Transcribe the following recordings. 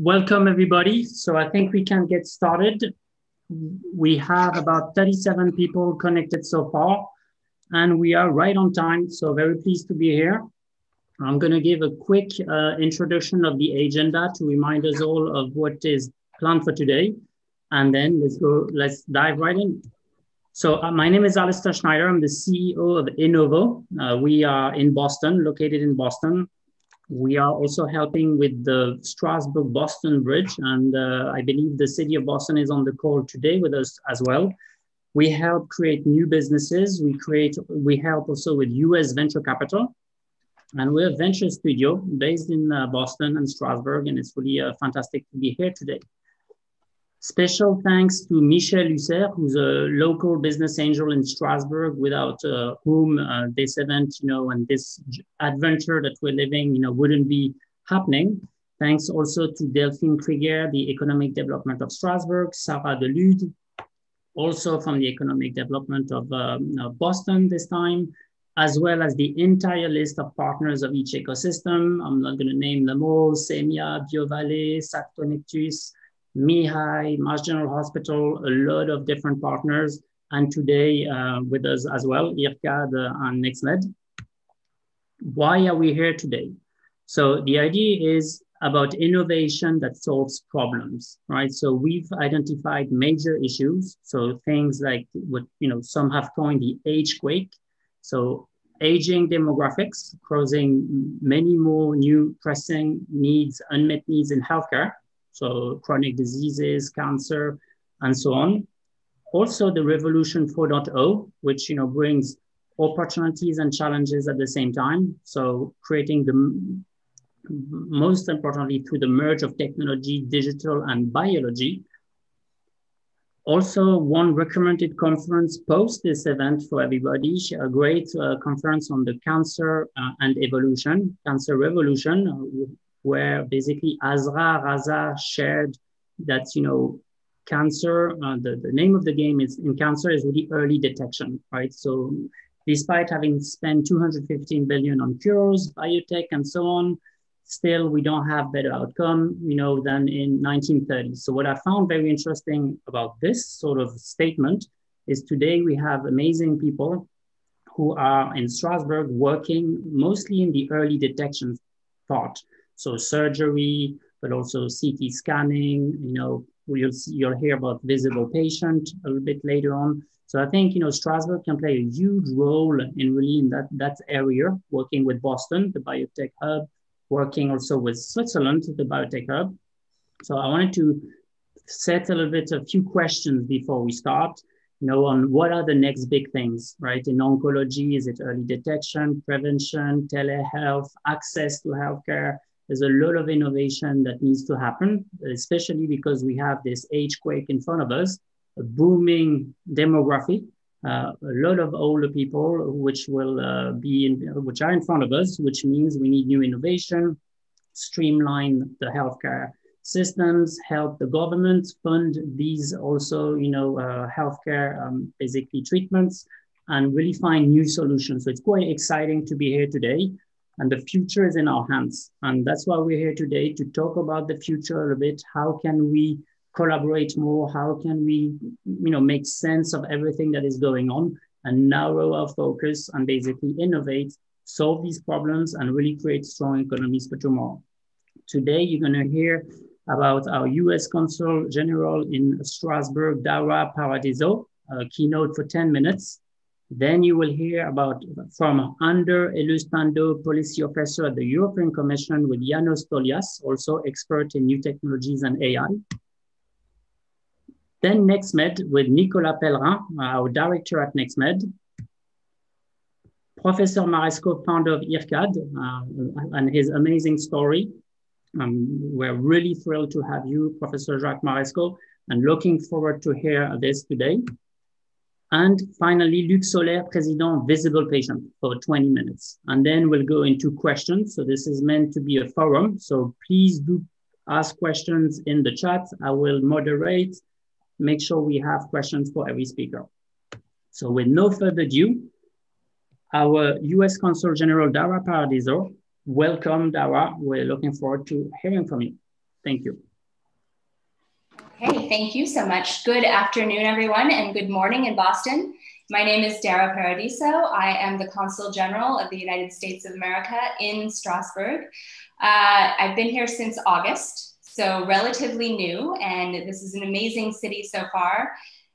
Welcome, everybody. So I think we can get started. We have about 37 people connected so far, and we are right on time. So very pleased to be here. I'm going to give a quick uh, introduction of the agenda to remind us all of what is planned for today. And then let's go, let's dive right in. So uh, my name is Alistair Schneider. I'm the CEO of Innouvo. Uh, we are in Boston, located in Boston. We are also helping with the Strasbourg Boston Bridge. And uh, I believe the city of Boston is on the call today with us as well. We help create new businesses. We create, we help also with US venture capital. And we're a venture studio based in uh, Boston and Strasbourg, and it's really uh, fantastic to be here today. Special thanks to Michel Husser, who's a local business angel in Strasbourg, without uh, whom uh, this event, you know, and this adventure that we're living, you know, wouldn't be happening. Thanks also to Delphine Krieger, the Economic Development of Strasbourg, Sarah Delude, also from the Economic Development of, um, Boston this time, as well as the entire list of partners of each ecosystem. I'm not going to name them all, Semia, BioValley, SATT Conectus, Mihai, Mass General Hospital, a lot of different partners, and today uh, with us as well, IRCAD and NextMed. Why are we here today? So the idea is about innovation that solves problems, right? So we've identified major issues. So things like what, you know, some have coined the age quake, so aging demographics causing many more new pressing needs, unmet needs in healthcare. So chronic diseases, cancer, and so on. Also the revolution 4.0, which you know brings opportunities and challenges at the same time. So creating the most importantly through the merge of technology, digital, and biology, also one recommended conference post this event for everybody, a great uh, conference on the cancer uh, and evolution, cancer revolution, uh, where basically Azra Raza shared that, you know, cancer, uh, the, the name of the game is in cancer is really early detection, right? So despite having spent 215 billion on cures, biotech and so on, still we don't have better outcome, you know, than in 1930. So what I found very interesting about this sort of statement is today we have amazing people who are in Strasbourg working mostly in the early detection part. So surgery, but also CT scanning, you know, you'll, you'll hear about visible patient a little bit later on. So I think, you know, Strasbourg can play a huge role in really in that, that area, working with Boston, the biotech hub, working also with Switzerland, the biotech hub. So I wanted to set a little bit a few questions before we start, you know, on what are the next big things, right? In oncology, is it early detection, prevention, telehealth, access to healthcare? There's a lot of innovation that needs to happen, especially because we have this age quake in front of us, a booming demography uh, a lot of older people which will uh, be in, which are in front of us, which means we need new innovation, streamline the healthcare systems, help the government fund these also, you know, uh, healthcare um, basically treatments, and really find new solutions. So it's quite exciting to be here today. And the future is in our hands. And that's why we're here today to talk about the future a little bit. How can we collaborate more? How can we, you know, make sense of everything that is going on and narrow our focus and basically innovate, solve these problems, and really create strong economies for tomorrow. Today, you're going to hear about our US Consul General in Strasbourg, Dara Paradiso, a keynote for 10 minutes. Then you will hear about from Ander Elustondo, policy officer at the European Commission with Janos Tolias, also expert in new technologies and AI. Then NextMed with Nicolas Pellerin, our director at NextMed. Professor Marescaux, founder of IRCAD, uh, and his amazing story. Um, we're really thrilled to have you, Professor Jacques Marescaux, and looking forward to hear this today. And finally, Luc Soler, President, Visible Patient for 20 minutes. And then we'll go into questions. So this is meant to be a forum. So please do ask questions in the chat. I will moderate make sure we have questions for every speaker. So with no further ado, our US Consul General Dara Paradiso, welcome Dara. We're looking forward to hearing from you. Thank you. Thank you so much. Good afternoon, everyone, and good morning in Boston. My name is Dara Paradiso. I am the Consul General of the United States of America in Strasbourg. Uh, I've been here since August, so relatively new, and this is an amazing city so far.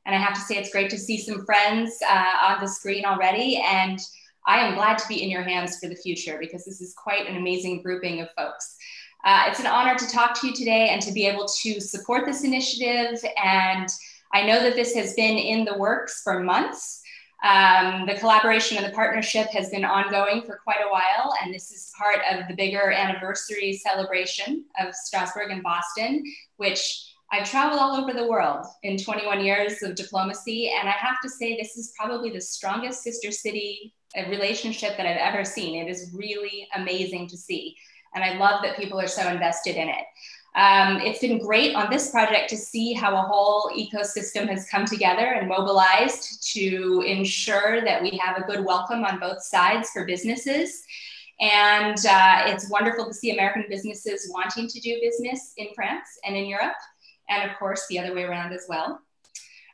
And I have to say, it's great to see some friends uh, on the screen already. And I am glad to be in your hands for the future because this is quite an amazing grouping of folks. Uh, it's an honor to talk to you today and to be able to support this initiative. And I know that this has been in the works for months. Um, the collaboration and the partnership has been ongoing for quite a while, and this is part of the bigger anniversary celebration of Strasbourg and Boston, which I've traveled all over the world in 21 years of diplomacy, and I have to say, this is probably the strongest sister city relationship that I've ever seen. It is really amazing to see. And I love that people are so invested in it. Um, it's been great on this project to see how a whole ecosystem has come together and mobilized to ensure that we have a good welcome on both sides for businesses. And uh, it's wonderful to see American businesses wanting to do business in France and in Europe, and of course, the other way around as well.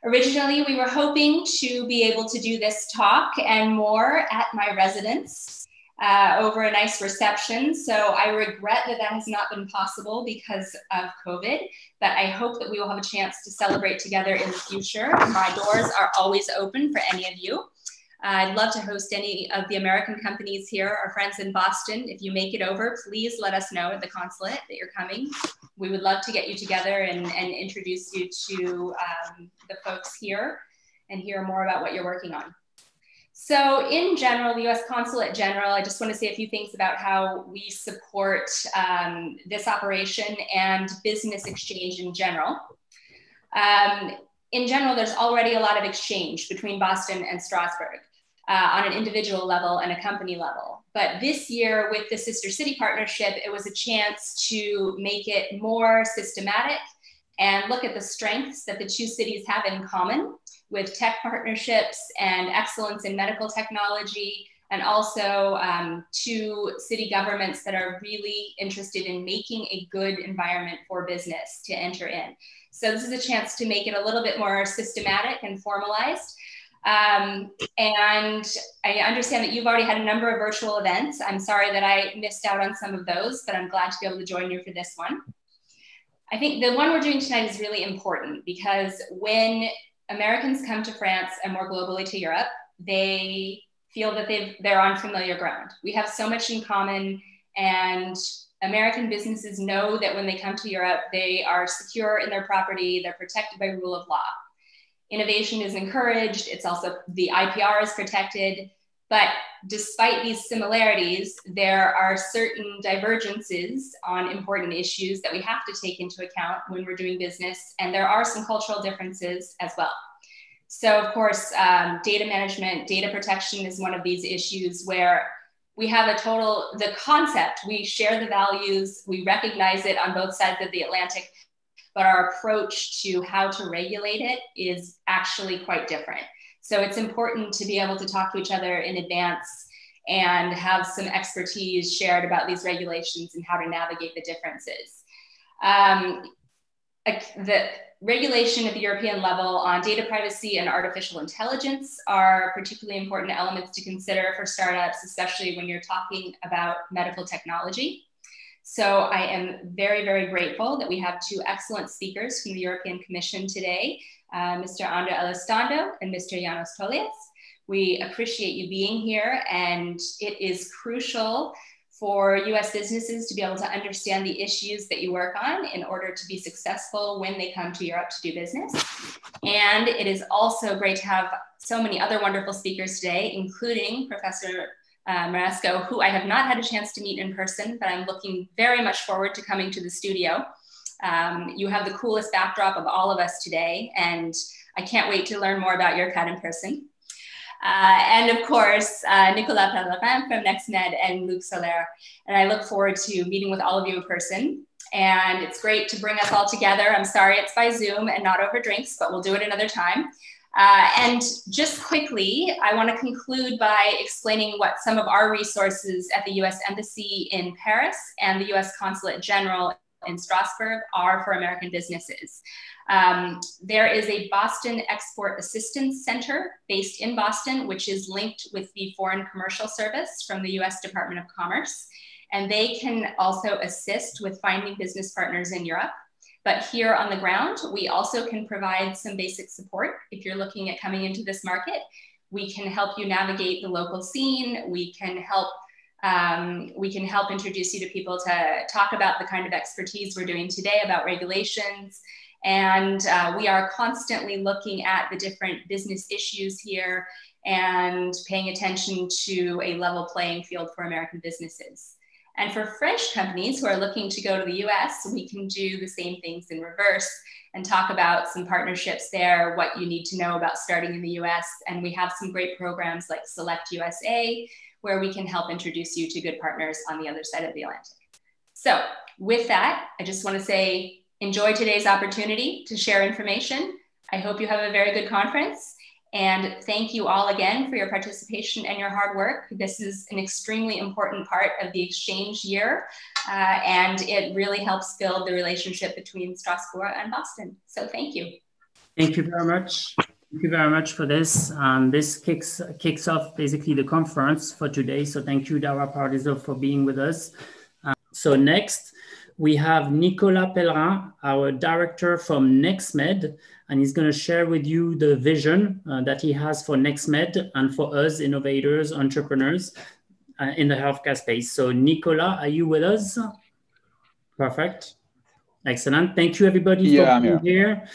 Originally, we were hoping to be able to do this talk and more at my residence uh, over a nice reception. So I regret that that has not been possible because of COVID, but I hope that we will have a chance to celebrate together in the future. My doors are always open for any of you. I'd love to host any of the American companies here, our friends in Boston. If you make it over, please let us know at the consulate that you're coming. We would love to get you together and, and introduce you to um, the folks here and hear more about what you're working on. So, in general, the US Consulate General, I just want to say a few things about how we support um, this operation and business exchange in general. Um, in general, there's already a lot of exchange between Boston and Strasbourg uh, on an individual level and a company level. But this year, with the Sister City Partnership, it was a chance to make it more systematic and look at the strengths that the two cities have in common with tech partnerships and excellence in medical technology, and also um, two city governments that are really interested in making a good environment for business to enter in. So this is a chance to make it a little bit more systematic and formalized. Um, and I understand that you've already had a number of virtual events. I'm sorry that I missed out on some of those, but I'm glad to be able to join you for this one. I think the one we're doing tonight is really important because when Americans come to France and more globally to Europe, they feel that they've, they're on familiar ground. We have so much in common, and American businesses know that when they come to Europe, they are secure in their property, they're protected by rule of law. Innovation is encouraged, it's also the IPR is protected. But despite these similarities, there are certain divergences on important issues that we have to take into account when we're doing business. And there are some cultural differences as well. So, of course, um, data management, data protection is one of these issues where we have a total, the concept, we share the values, we recognize it on both sides of the Atlantic, but our approach to how to regulate it is actually quite different. So it's important to be able to talk to each other in advance and have some expertise shared about these regulations and how to navigate the differences. Um, the regulation at the European level on data privacy and artificial intelligence are particularly important elements to consider for startups, especially when you're talking about medical technology. So I am very, very grateful that we have two excellent speakers from the European Commission today uh, Mr. Ander Elizondo and Mr. Janos Tolias. We appreciate you being here, and it is crucial for US businesses to be able to understand the issues that you work on in order to be successful when they come to Europe to do business. And it is also great to have so many other wonderful speakers today, including Professor uh, Marescaux, who I have not had a chance to meet in person, but I'm looking very much forward to coming to the studio. Um, you have the coolest backdrop of all of us today, and I can't wait to learn more about IRCAD in person. Uh, and of course, uh, Nicolas Pellerin from NextMed and Luc Soler. And I look forward to meeting with all of you in person. And it's great to bring us all together. I'm sorry it's by Zoom and not over drinks, but we'll do it another time. Uh, and just quickly, I want to conclude by explaining what some of our resources at the US Embassy in Paris and the US Consulate General in Strasbourg are for American businesses. Um, there is a Boston Export Assistance Center based in Boston, which is linked with the Foreign Commercial Service from the US Department of Commerce. And they can also assist with finding business partners in Europe. But here on the ground, we also can provide some basic support if you're looking at coming into this market. We can help you navigate the local scene. We can help um, we can help introduce you to people to talk about the kind of expertise we're doing today about regulations. And uh, we are constantly looking at the different business issues here and paying attention to a level playing field for American businesses. And for French companies who are looking to go to the US, we can do the same things in reverse and talk about some partnerships there, what you need to know about starting in the US. And we have some great programs like Select USA, where we can help introduce you to good partners on the other side of the Atlantic. So, with that, I just want to say enjoy today's opportunity to share information. I hope you have a very good conference. And thank you all again for your participation and your hard work. This is an extremely important part of the exchange year, uh, and it really helps build the relationship between Strasbourg and Boston. So thank you. Thank you very much. Thank you very much for this. Um, this kicks kicks off basically the conference for today. So thank you, Dara Paradiso, for being with us. Uh, so next, we have Nicolas Pellerin, our director from NextMed and he's going to share with you the vision uh, that he has for NextMed and for us innovators, entrepreneurs uh, in the healthcare space. So, Nicola, are you with us? Perfect. Excellent. Thank you, everybody, yeah, for being here. here.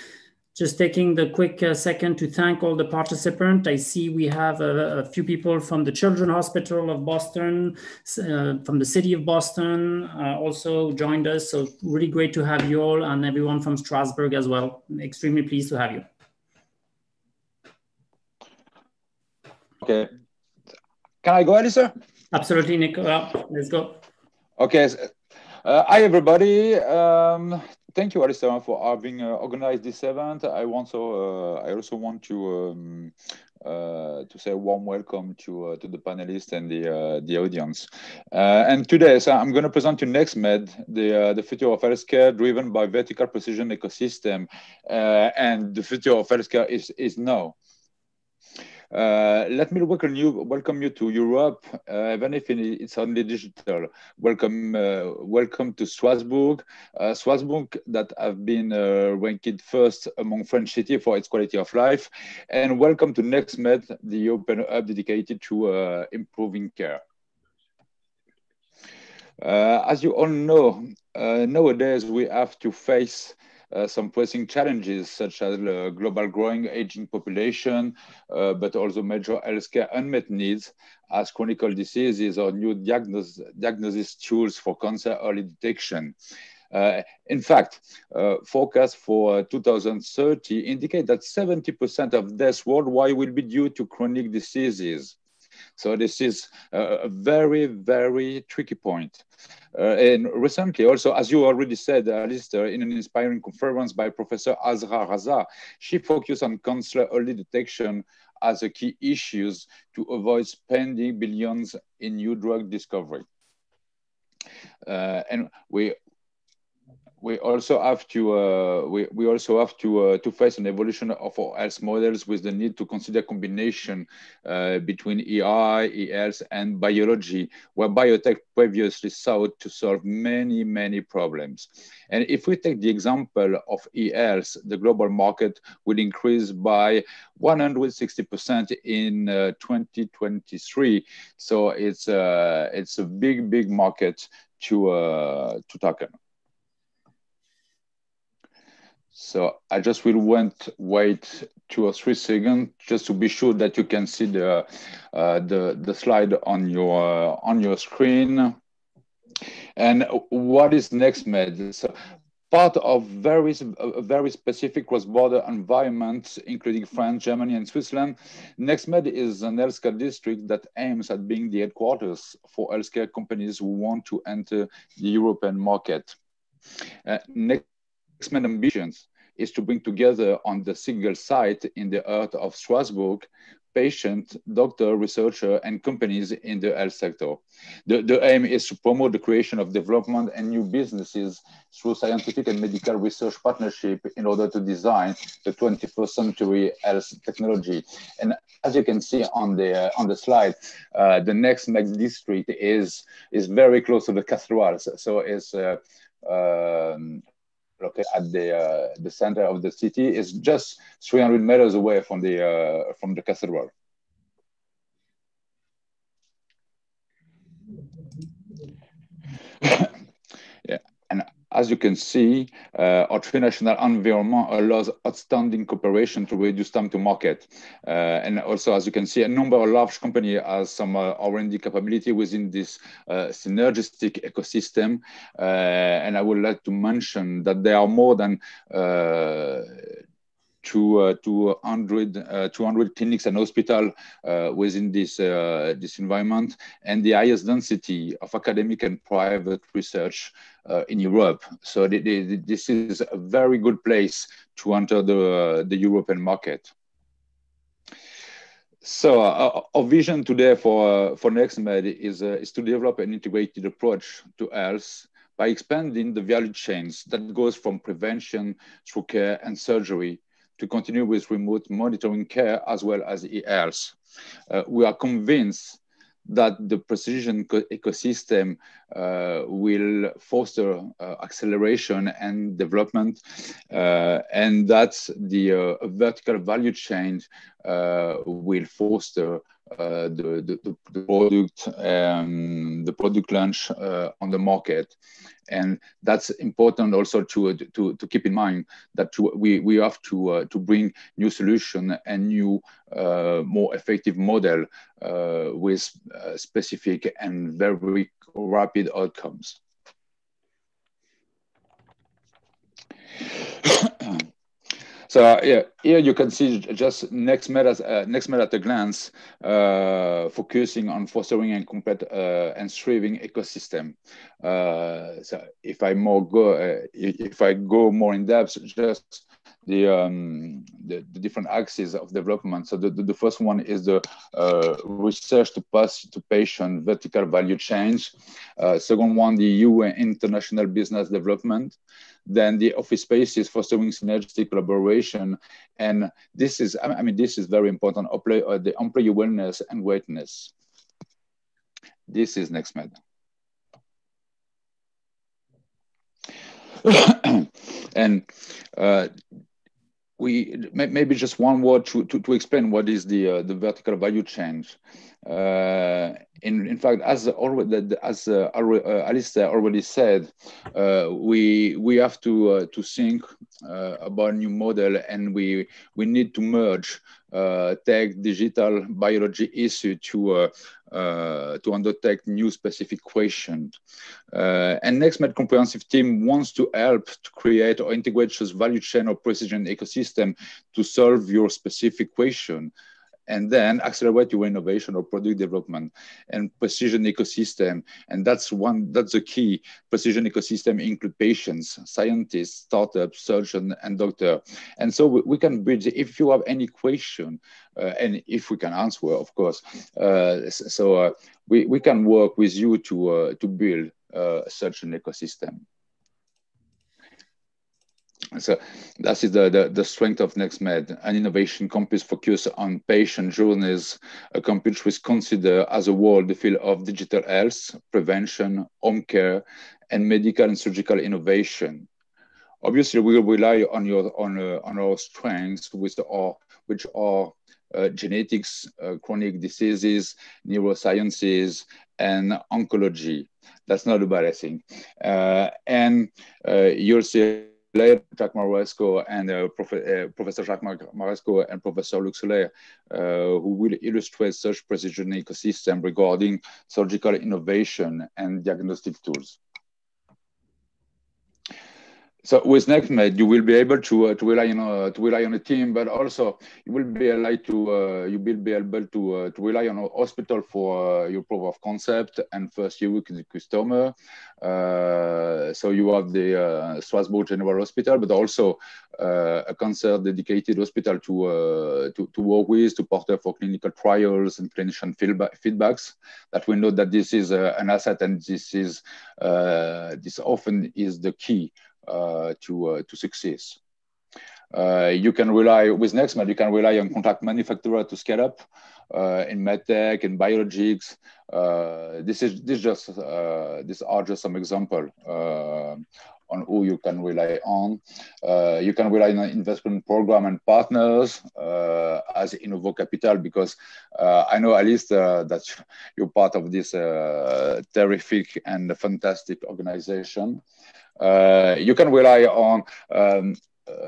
Just taking the quick uh, second to thank all the participants. I see we have a, a few people from the Children's Hospital of Boston, uh, from the city of Boston, uh, also joined us. So really great to have you all and everyone from Strasbourg as well. Extremely pleased to have you. Okay. Can I go, Alistair? Absolutely, Nicola. Let's go. Okay. Uh, hi, everybody. Um, thank you, Alistair, for having uh, organized this event. I want so uh, I also want to um, uh, to say a warm welcome to uh, to the panelists and the uh, the audience. Uh, and today, so I'm going to present you NextMed, the the future of healthcare driven by vertical precision ecosystem, and the future of healthcare is is now. Uh, let me welcome you, welcome you to Europe, uh, even if it's only digital. Welcome, uh, welcome to Strasbourg. Uh, Strasbourg that have been uh, ranked first among French cities for its quality of life. And welcome to NextMed, the open hub dedicated to improving care. as you all know, nowadays we have to face uh, some pressing challenges such as global growing aging population, uh, but also major healthcare unmet needs as chronic diseases or new diagnosis, diagnosis tools for cancer early detection. Uh, in fact, uh, forecasts for 2030 indicate that 70% of deaths worldwide will be due to chronic diseases. So this is a very, very tricky point. Uh, and recently, also, as you already said, Alistair, in an inspiring conference by Professor Azra Raza, she focused on cancer early detection as a key issues to avoid spending billions in new drug discovery. Uh, and we we also have to uh, we, we also have to uh, to face an evolution of our health models with the need to consider combination uh, between EI, e-health, and biology, where biotech previously sought to solve many many problems. And if we take the example of e-health, the global market will increase by 160% in uh, 2023. So it's uh, it's a big big market to uh, to tackle. So I just will want wait two or three seconds just to be sure that you can see the uh, the the slide on your uh, on your screen. And what is NextMed? So part of very very specific cross-border environment, including France, Germany, and Switzerland. NextMed is an healthcare district that aims at being the headquarters for healthcare companies who want to enter the European market. Uh, NextMed ambitions is to bring together on the single site in the heart of Strasbourg patient, doctor, researcher, and companies in the health sector. The, the aim is to promote the creation of development and new businesses through scientific and medical research partnership in order to design the 21st century health technology. And as you can see on the on the slide, uh, the next next district is is very close to the cathedral. So, so it's uh, um, located at the uh, the center of the city. It's just 300 meters away from the uh, from the cathedral. As you can see, uh, our national environment allows outstanding cooperation to reduce time to market. Uh, and also, as you can see, a number of large companies have some uh, R&D capability within this uh, synergistic ecosystem. Uh, and I would like to mention that there are more than uh, to uh, 200, uh, 200 clinics and hospitals uh, within this, uh, this environment and the highest density of academic and private research uh, in Europe. So this is a very good place to enter the, the European market. So uh, our vision today for, for NextMed is, is to develop an integrated approach to health by expanding the value chains that goes from prevention through care and surgery to continue with remote monitoring care as well as e-health. Uh, we are convinced that the precision ecosystem uh, will foster uh, acceleration and development, uh, and that the uh, vertical value chain uh, will foster uh, the, the, the, product um, the product launch on the market and that's important also to to, to keep in mind that to, we we have to uh, to bring new solution and new uh, more effective model uh, with uh, specific and very rapid outcomes. So uh, yeah, here you can see just next as, uh, NextMed at a glance, uh, focusing on fostering and complete uh, and thriving ecosystem. Uh, so if I more go, uh, if I go more in depth, just the, um, the, the, different axes of development. So the, the, the first one is the uh, research to pass to patient vertical value change. Uh, second one, the EU international business development. Then the office spaces fostering synergistic collaboration. And this is, I mean, this is very important, uh, the employee wellness and greatness. This is next NextMed. and uh, we maybe just one word to, to, to explain what is the uh, the vertical value change. Uh, in, in fact, as already as uh, uh Alistair already said, we we have to to think about new model, and we we need to merge tech, digital, biology issue to uh, to undertake new specific questions. Uh, and NextMed comprehensive team wants to help to create or integrate this value chain or precision ecosystem to solve your specific question and then accelerate your innovation or product development and precision ecosystem. And that's one, that's the key. Precision ecosystem include patients, scientists, startups, surgeon, and doctor. And so we, we can bridge, if you have any question, uh, and if we can answer, of course, uh, so uh, we, we can work with you to, uh, to build uh, such an ecosystem. So that is the, the, the, strength of NextMed, an innovation campus focused on patient journeys, a campus which consider as a whole the field of digital health, prevention, home care, and medical and surgical innovation. Obviously, we rely on your on uh, on our strengths, which are which are uh, genetics, uh, chronic diseases, neurosciences, and oncology. That's not a bad thing. Uh, and uh, you'll see later Jacques Marescaux and uh, Prof uh, Professor Jacques Marescaux and Professor Luc Soler, uh, who will illustrate such precision ecosystem regarding surgical innovation and diagnostic tools. So with NextMed, you will be able to uh, to rely on uh, to rely on a team, but also you will be able to uh, you will be able to uh, to rely on a hospital for uh, your proof of concept and first you with the customer. Uh, so you have the Strasbourg General Hospital, but also a cancer dedicated hospital to, to to work with to partner for clinical trials and clinician feedback, feedbacks. That we know that this is an asset and this is this often is the key to, uh, to success. Uh, you can rely with NextMed, you can rely on contract manufacturer to scale up uh, in medtech and biologics. Uh, this is this just uh, these are just some example on who you can rely on. you can rely on investment program and partners as Innouvo Capital because I know at least that you're part of this terrific and fantastic organization. Uh, you can rely on um, uh,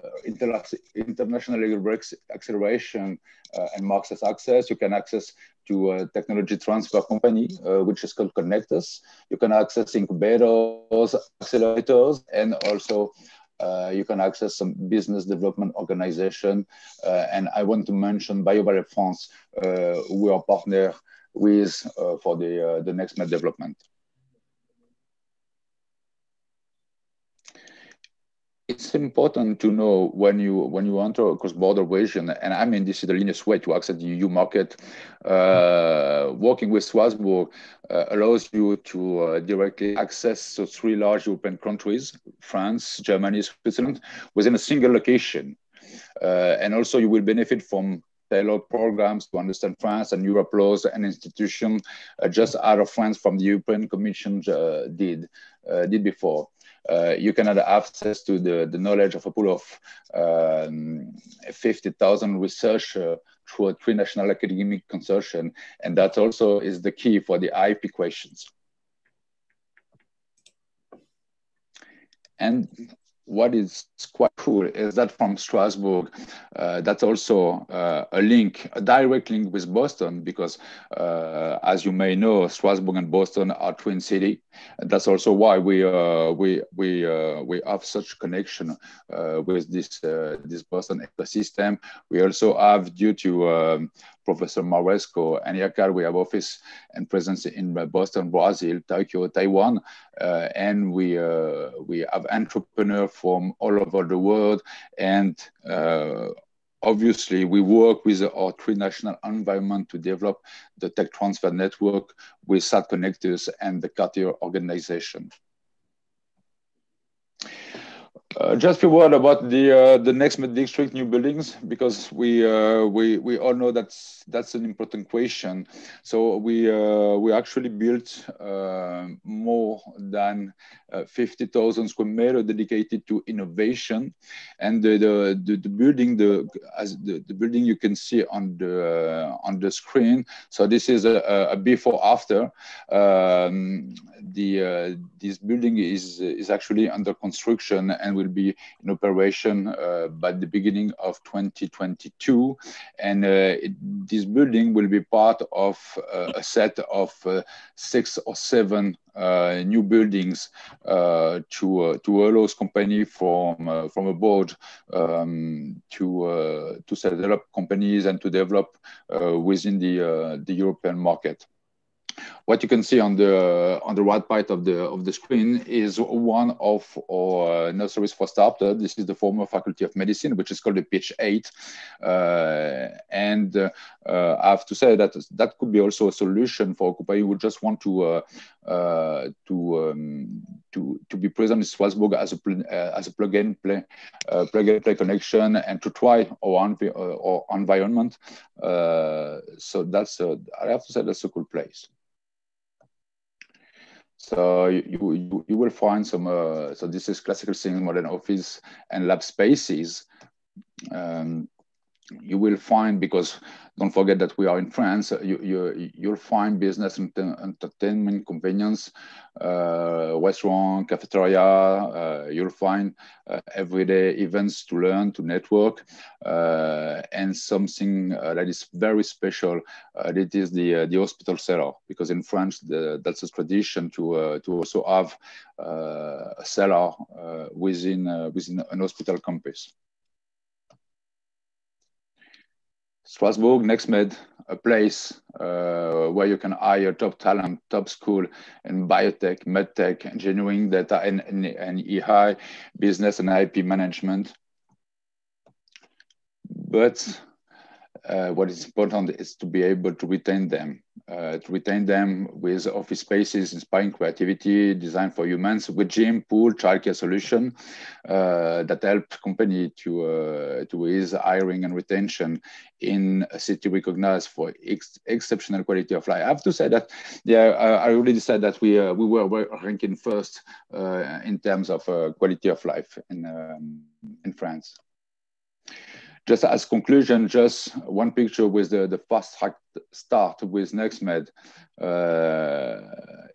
international acceleration uh, and market access. You can access to a technology transfer company, uh, which is called Conectus. You can access incubators, accelerators, and also uh, you can access some business development organization. Uh, and I want to mention BioValley France, we are partner with for the, the NextMed development. It's important to know when you when you enter a cross-border region, and I mean this is the linear way to access the EU market. Uh, working with Strasbourg uh, allows you to uh, directly access the three large European countries: France, Germany, Switzerland, within a single location, uh, and also you will benefit from tailored programs to understand France and Europe laws and institutions, uh, just out of France from the European Commission uh, did did before uh, you can have access to the, the knowledge of a pool of um, 50,000 researchers through a three-national academic consortium. And that also is the key for the IP questions. And what is quite cool is that from Strasbourg, uh, that's also uh, a link, a direct link with Boston, because uh, as you may know, Strasbourg and Boston are twin city. And that's also why we uh, we we uh, we have such connection uh, with this this Boston ecosystem. We also have, due to um, Professor Marescaux and IRCAD, we have office and presence in Boston, Brazil, Tokyo, Taiwan, uh, and we uh, we have entrepreneurs from all over the world, and uh, obviously we work with our three national environment to develop the tech transfer network with SATT Conectus and the Cartier organization. Uh, just a word about the uh, the next district new buildings because we uh, we we all know that's that's an important question. So we uh, we actually built uh, more than uh, 50,000 square meter dedicated to innovation, and the the, the, the building the as the, the building you can see on the on the screen. So this is a, a before after. Um, the this building is is actually under construction and will be in operation uh, by the beginning of 2022. And uh, it, this building will be part of uh, a set of six or seven uh, new buildings uh, to uh, to allow company from from abroad um, to to set up companies and to develop within the the European market. What you can see on the on the right part of the of the screen is one of our nurseries for startups. This is the former Faculty of Medicine, which is called the Pitch 8. Uh, and uh, I have to say that that could be also a solution for company who just want to uh, uh to um, to to be present in Strasbourg as a uh, as a plug and play uh, plug and play connection and to try our, env our environment. so that's a, I have to say that's a cool place. So you, you, you will find some, uh, so this is classical things, modern office and lab spaces. Um, you will find because don't forget that we are in France. You, you you'll find business and entertainment convenience, uh, restaurant, cafeteria. Uh, you'll find uh, everyday events to learn, to network, uh, and something uh, that is very special. Uh, it is the the hospital cellar because in France the, that's a tradition to to also have a cellar within within an hospital campus. Strasbourg, NextMed, a place uh, where you can hire top talent, top school in biotech, medtech, engineering, data, and, and, and EI, business and IP management. But uh, what is important is to be able to retain them, uh, to retain them with office spaces, inspiring creativity, design for humans, with gym, pool, childcare solution uh, that help company to uh, to ease hiring and retention in a city recognized for ex exceptional quality of life. I have to say that, yeah, I already said that we uh, we were ranking first uh, in terms of quality of life in um, in France just as conclusion, just one picture with the, the fast track start with NextMed. Uh,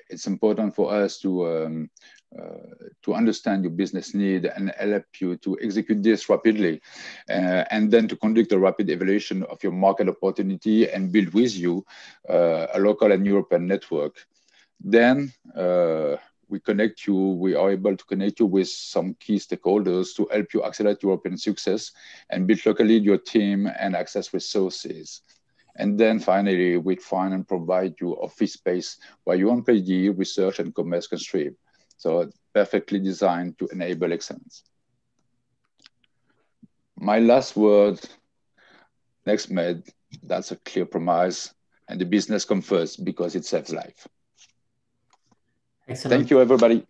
it's important for us to um, uh, to understand your business need and help you to execute this rapidly, uh, and then to conduct a rapid evaluation of your market opportunity and build with you uh, a local and European network. Then uh, we connect you, we are able to connect you with some key stakeholders to help you accelerate European success and build locally your team and access resources. And then finally, we find and provide you office space where your employee research and commerce can stream. So perfectly designed to enable excellence. My last word, NextMed, that's a clear promise, and the business comes first because it saves life. Excellent. Thank you, everybody.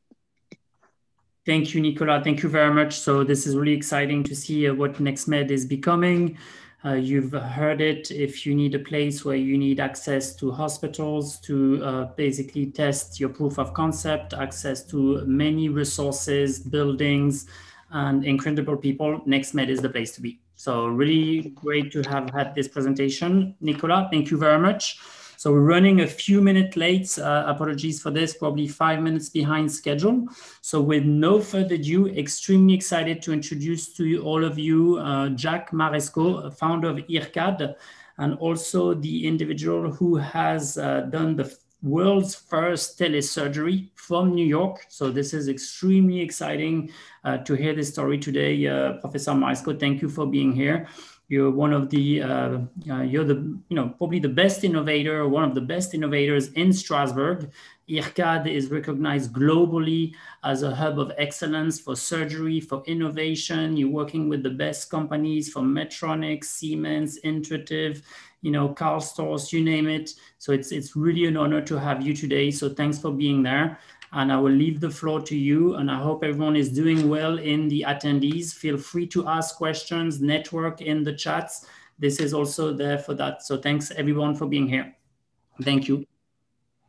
Thank you, Nicolas. Thank you very much. So this is really exciting to see uh, what NextMed is becoming. Uh, you've heard it. If you need a place where you need access to hospitals to uh, basically test your proof of concept, access to many resources, buildings, and incredible people, NextMed is the place to be. So really great to have had this presentation. Nicolas, thank you very much. So we're running a few minutes late. Uh, apologies for this, probably five minutes behind schedule. So with no further ado, extremely excited to introduce to you, all of you uh, Jack Marescaux, founder of IRCAD, and also the individual who has uh, done the world's first telesurgery from New York. So this is extremely exciting uh, to hear this story today. Uh, Professor Marescaux, thank you for being here. You're one of the, uh, uh, you're the, you know, probably the best innovator, one of the best innovators in Strasbourg. IRCAD is recognized globally as a hub of excellence for surgery, for innovation. You're working with the best companies from Medtronic, Siemens, Intuitive, you know, Karl Storz, you name it. So it's, it's really an honor to have you today. So thanks for being there and I will leave the floor to you. And I hope everyone is doing well in the attendees. Feel free to ask questions, network in the chats. This is also there for that. So thanks everyone for being here. Thank you.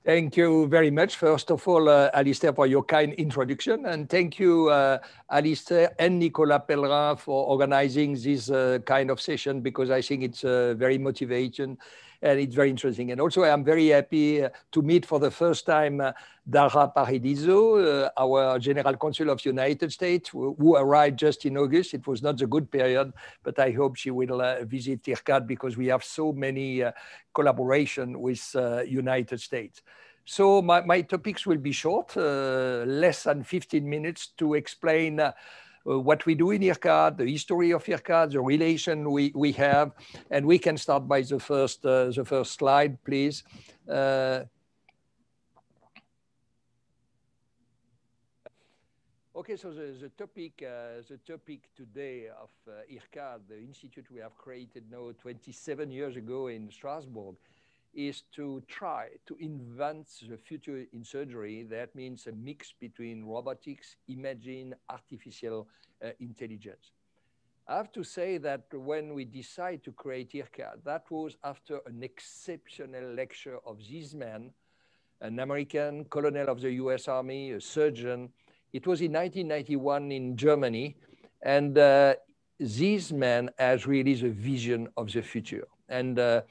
Thank you very much, first of all, uh, Alistair, for your kind introduction. And thank you, uh, Alistair and Nicolas Pellerin for organizing this uh, kind of session because I think it's uh, very motivating and it's very interesting. And also, I'm very happy uh, to meet for the first time uh, Dara Paradiso, uh, our General Consul of United States, who, who, arrived just in August. It was not a good period, but I hope she will uh, visit IRCAD because we have so many uh, collaboration with uh, United States. So my, my topics will be short, less than 15 minutes to explain uh, what we do in IRCAD, the history of IRCAD, the relation we, we have. And we can start by the first, uh, the first slide, please. Uh, Okay, so the, the topic, uh, the topic today of uh, IRCAD, the institute we have created now 27 years ago in Strasbourg, is to try to invent the future in surgery. That means a mix between robotics, imaging, artificial uh, intelligence. I have to say that when we decided to create IRCAD, that was after an exceptional lecture of this man, an American colonel of the US Army, a surgeon. It was in 1991 in Germany. And uh, this man has really the vision of the future. And uh,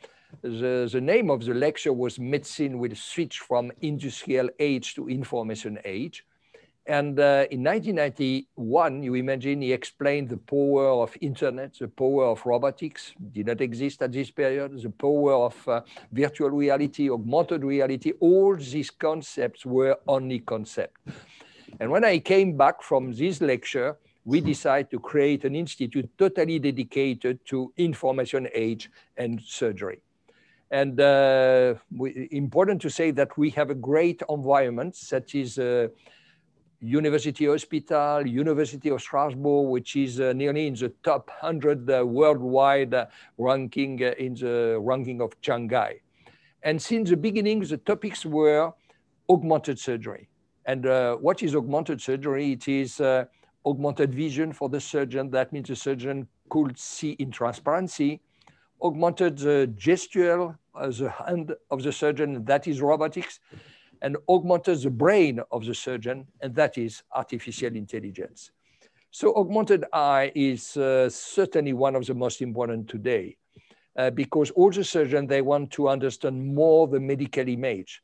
the, the name of the lecture was Medicine will switch from industrial age to information age. And uh, in 1991, you imagine he explained the power of internet, the power of robotics, did not exist at this period, the power of uh, virtual reality, augmented reality, all these concepts were only concepts. And when I came back from this lecture, we decided to create an institute totally dedicated to information age and surgery. And uh, we, important to say that we have a great environment that is uh, University Hospital, University of Strasbourg, which is uh, nearly in the top 100 uh, worldwide uh, ranking uh, in the ranking of Shanghai. And since the beginning, the topics were augmented surgery. And what is augmented surgery? It is augmented vision for the surgeon. That means the surgeon could see in transparency. Augmented gestural, the hand of the surgeon, that is robotics and augmented the brain of the surgeon, and that is artificial intelligence. So augmented eye is uh, certainly one of the most important today uh, because all the surgeons, they want to understand more the medical image.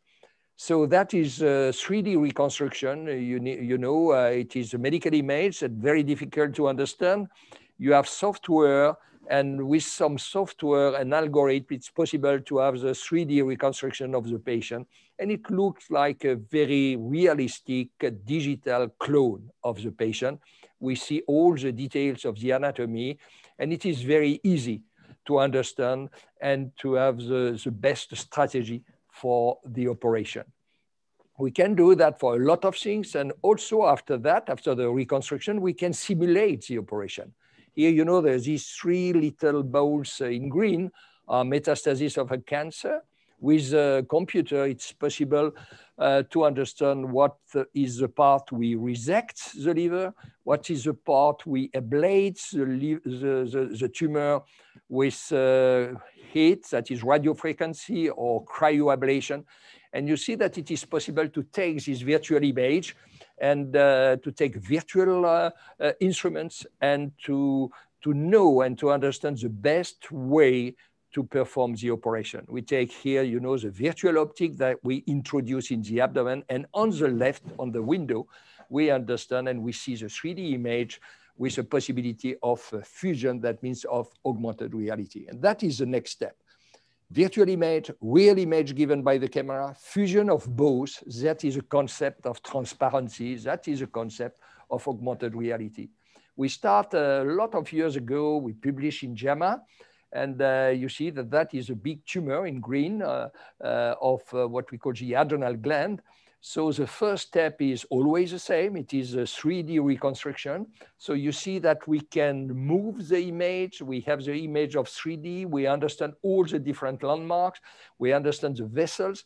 So that is uh, 3D reconstruction. You, you know, uh, it is a medical image that very difficult to understand. You have software and with some software and algorithm, it's possible to have the 3D reconstruction of the patient. And it looks like a very realistic uh, digital clone of the patient. We see all the details of the anatomy, and it is very easy to understand and to have the, the best strategy for the operation. We can do that for a lot of things. And also after that, after the reconstruction, we can simulate the operation. Here, you know, there's these three little balls in green, uh, metastasis of a cancer. With a computer, it's possible uh, to understand what is the part we resect the liver, what is the part we ablate the, the, the, the tumor with uh, heat, that is radiofrequency or cryoablation. And you see that it is possible to take this virtual image and uh, to take virtual uh, uh, instruments and to, to know and to understand the best way to perform the operation. We take here, you know, the virtual optic that we introduce in the abdomen and on the left, on the window, we understand and we see the 3D image with a possibility of fusion, that means of augmented reality. And that is the next step virtual image, real image given by the camera, fusion of both, that is a concept of transparency, that is a concept of augmented reality. We start a lot of years ago, we published in JAMA, and uh, you see that that is a big tumor in green uh, uh, of uh, what we call the adrenal gland. So the first step is always the same. It is a 3D reconstruction. So you see that we can move the image. We have the image of 3D. We understand all the different landmarks. We understand the vessels.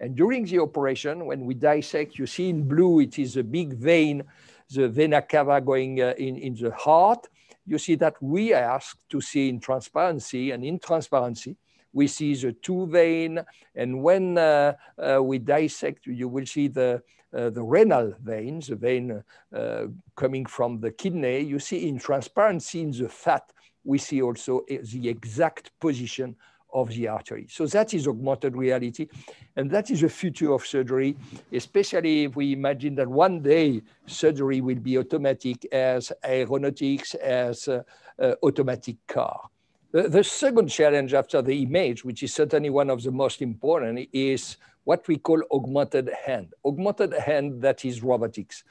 And during the operation, when we dissect, you see in blue, it is a big vein, the vena cava going uh, in, in the heart. You see that we ask to see in transparency and in transparency, we see the two vein, and when uh, uh, we dissect, you will see the, uh, the renal veins, the vein uh, coming from the kidney. You see in transparency in the fat, we see also the exact position of the artery. So that is augmented reality. And that is the future of surgery, especially if we imagine that one day surgery will be automatic as aeronautics, as uh, uh, automatic car. The, the second challenge after the image, which is certainly one of the most important, is what we call augmented hand. Augmented hand that is robotics.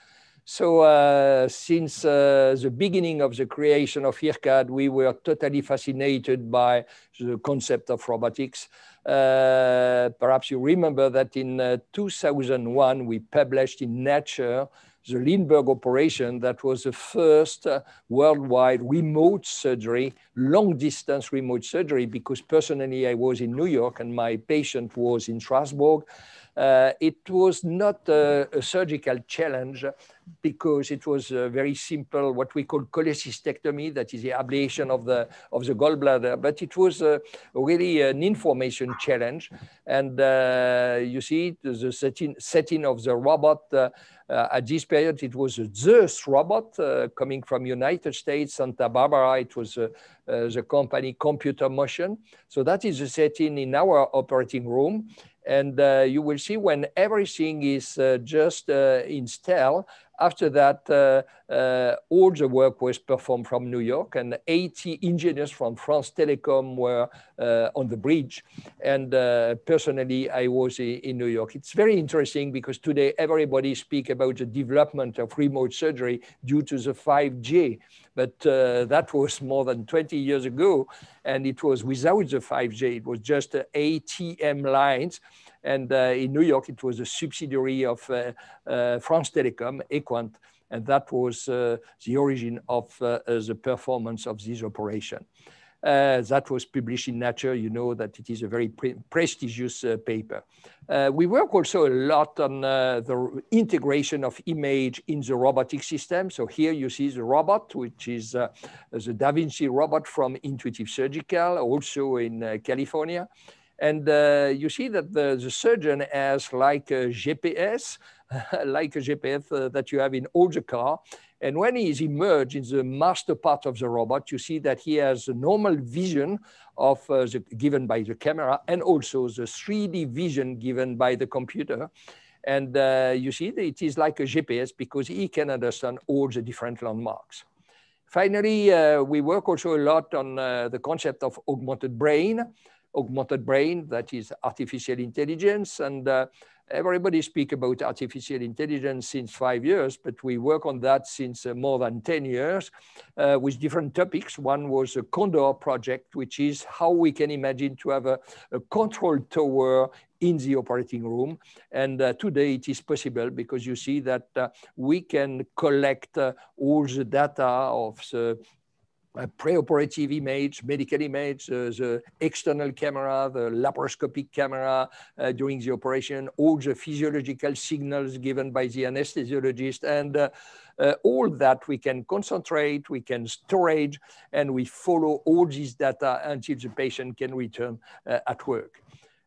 So uh, since uh, the beginning of the creation of IRCAD, we were totally fascinated by the concept of robotics. Uh, perhaps you remember that in uh, 2001, we published in Nature the Lindbergh operation that was the first uh, worldwide remote surgery, long distance remote surgery, because personally I was in New York and my patient was in Strasbourg. Uh, it was not a, a, surgical challenge because it was a very simple, what we call cholecystectomy, that is the ablation of the, of the gallbladder. But it was really an information challenge. And uh, you see the setting, setting of the robot uh, uh, at this period, it was a Zeus robot uh, coming from United States, Santa Barbara. It was the company Computer Motion. So that is the setting in our operating room. And uh, you will see when everything is uh, just uh, installed, after that, uh, uh, all the work was performed from New York and 80 engineers from France Telecom were uh, on the bridge. And personally, I was in New York. It's very interesting because today everybody speak about the development of remote surgery due to the 5G. But that was more than 20 years ago. And it was without the 5G. It was just ATM lines and uh, in New York, it was a subsidiary of uh, uh, France Telecom, Equant, and that was the origin of the performance of this operation. Uh, that was published in Nature. You know that it is a very pre prestigious uh, paper. Uh, we work also a lot on the integration of image in the robotic system. So here you see the robot, which is the Da Vinci robot from Intuitive Surgical, also in California. And uh, you see that the, the, surgeon has like a GPS, like a GPS uh, that you have in all the car. And when he is immersed in the master part of the robot, you see that he has a normal vision of uh, the, given by the camera and also the 3D vision given by the computer. And uh, you see that it is like a GPS because he can understand all the different landmarks. Finally, uh, we work also a lot on uh, the concept of augmented brain augmented brain, that is artificial intelligence. And uh, everybody speak about artificial intelligence since five years, but we work on that since uh, more than 10 years uh, with different topics. One was a Condor project, which is how we can imagine to have a, a control tower in the operating room. And uh, today it is possible because you see that uh, we can collect uh, all the data of the a preoperative image, medical image, uh, the external camera, the laparoscopic camera uh, during the operation, all the physiological signals given by the anesthesiologist, and uh, uh all that we can concentrate, we can storage, and we follow all this data until the patient can return uh, at work.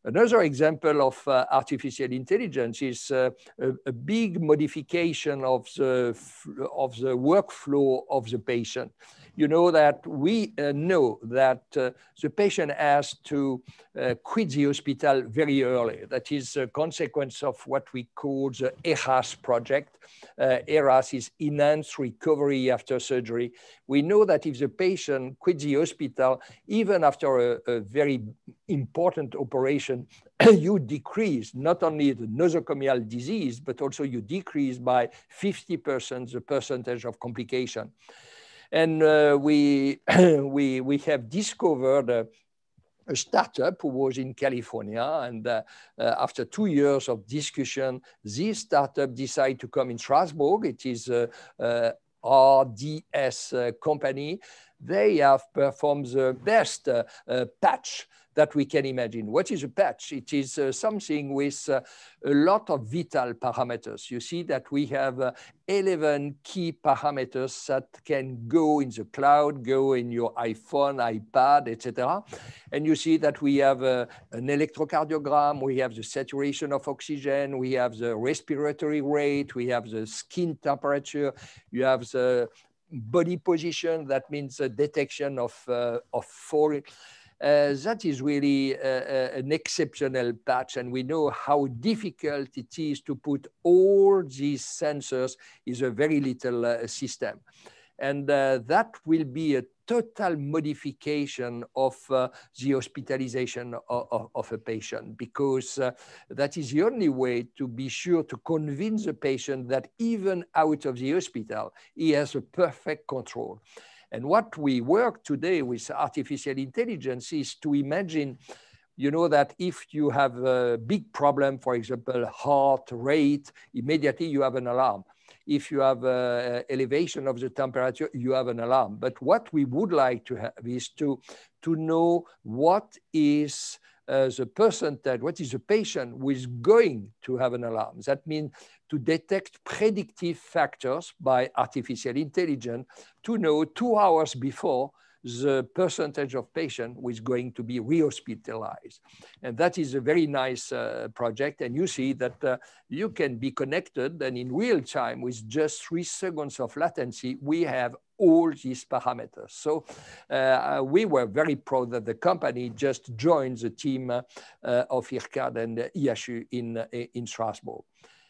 Another example of uh, artificial intelligence is uh, a, a, big modification of the, of the workflow of the patient you know that we uh, know that uh, the patient has to uh, quit the hospital very early. That is a consequence of what we call the ERAS project. Uh, ERAS is enhanced recovery after surgery. We know that if the patient quits the hospital, even after a, a very important operation, you decrease not only the nosocomial disease, but also you decrease by 50% the percentage of complication. And uh, we, we, we have discovered a, a startup who was in California. And uh, uh, after two years of discussion, this startup decided to come in Strasbourg. It is a, a RDS uh, company. They have performed the best uh, uh, patch that we can imagine. What is a patch? It is uh, something with uh, a lot of vital parameters. You see that we have uh, 11 key parameters that can go in the cloud, go in your iPhone, iPad, etc. And you see that we have uh, an electrocardiogram, we have the saturation of oxygen, we have the respiratory rate, we have the skin temperature, you have the body position, that means the detection of, uh, of fall that is really uh, uh, an exceptional patch. And we know how difficult it is to put all these sensors in a very little uh, system. And uh, that will be a total modification of uh, the hospitalization of, of, of, a patient because uh, that is the only way to be sure to convince the patient that even out of the hospital, he has a perfect control. And what we work today with artificial intelligence is to imagine, you know, that if you have a big problem, for example, heart rate, immediately you have an alarm. If you have uh, elevation of the temperature, you have an alarm. But what we would like to have is to, to know what is uh, the percentage, what is the patient who is going to have an alarm. That means to detect predictive factors by artificial intelligence to know two hours before the percentage of patient who is going to be rehospitalized. And that is a very nice uh, project. And you see that uh, you can be connected and in real time with just three seconds of latency, we have all these parameters. So uh, we were very proud that the company just joined the team uh, of IRCAD and IHU in, uh, in Strasbourg.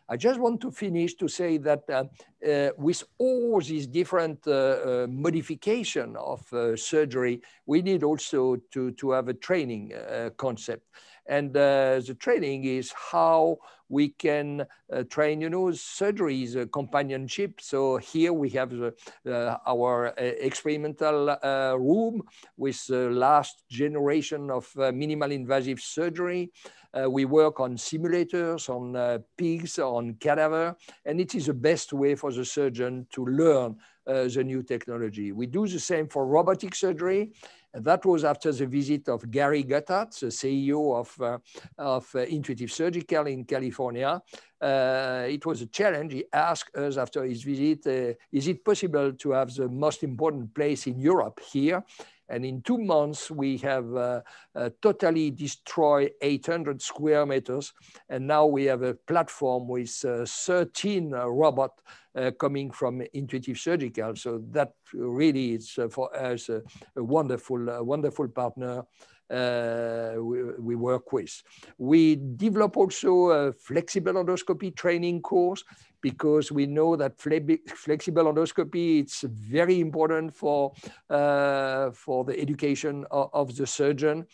I just want to finish to say that uh, uh, with all these different uh, uh modification of uh, surgery, we need also to, to have a training uh, concept. And uh, the training is how we can uh, train, you know, surgery is a uh, companionship. So here we have the, our experimental room with the last generation of minimal invasive surgery. Uh, we work on simulators, on uh, pigs, on cadaver, and it is the best way for the surgeon to learn uh, the new technology. We do the same for robotic surgery. That was after the visit of Gary Guthart, the CEO of, uh, of uh, Intuitive Surgical in California. Uh, it was a challenge. He asked us after his visit, is it possible to have the most important place in Europe here? And in two months, we have uh, uh, totally destroyed 800 square meters. And now we have a platform with uh, 13 uh, robots uh, coming from Intuitive Surgical. So that really is uh, for us a, a wonderful, wonderful partner uh, we, we, work with. We develop also a flexible endoscopy training course because we know that flexible endoscopy it's very important for, uh, for the education of, of the surgeon.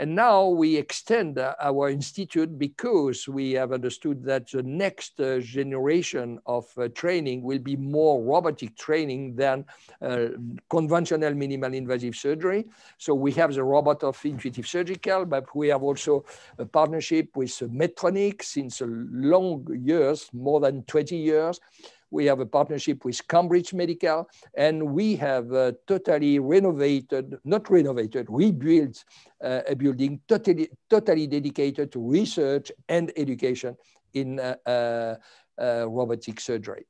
And now we extend our institute because we have understood that the next uh, generation of uh, training will be more robotic training than uh, conventional minimal invasive surgery. So we have the robot of Intuitive Surgical, but we have also a partnership with Medtronic since long years, more than 20 years. We have a partnership with Cambridge Medical, and we have uh, totally renovated, not renovated, rebuilt uh, a building totally, totally dedicated to research and education in uh, uh, uh robotic surgery.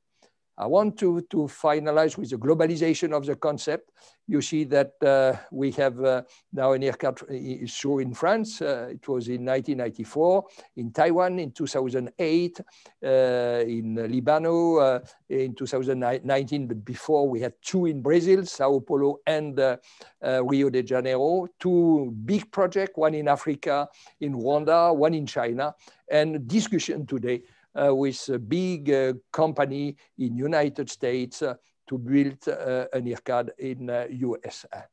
I want to, to finalize with the globalization of the concept. You see that uh, we have uh, now an IRCAD show in France. Uh, it was in 1994, in Taiwan in 2008, uh, in Libano uh, in 2019, but before we had two in Brazil, Sao Paulo and uh, Rio de Janeiro, two big projects, one in Africa, in Rwanda, one in China, and discussion today uh, with a big uh, company in United States uh, to build an IRCAD in USA.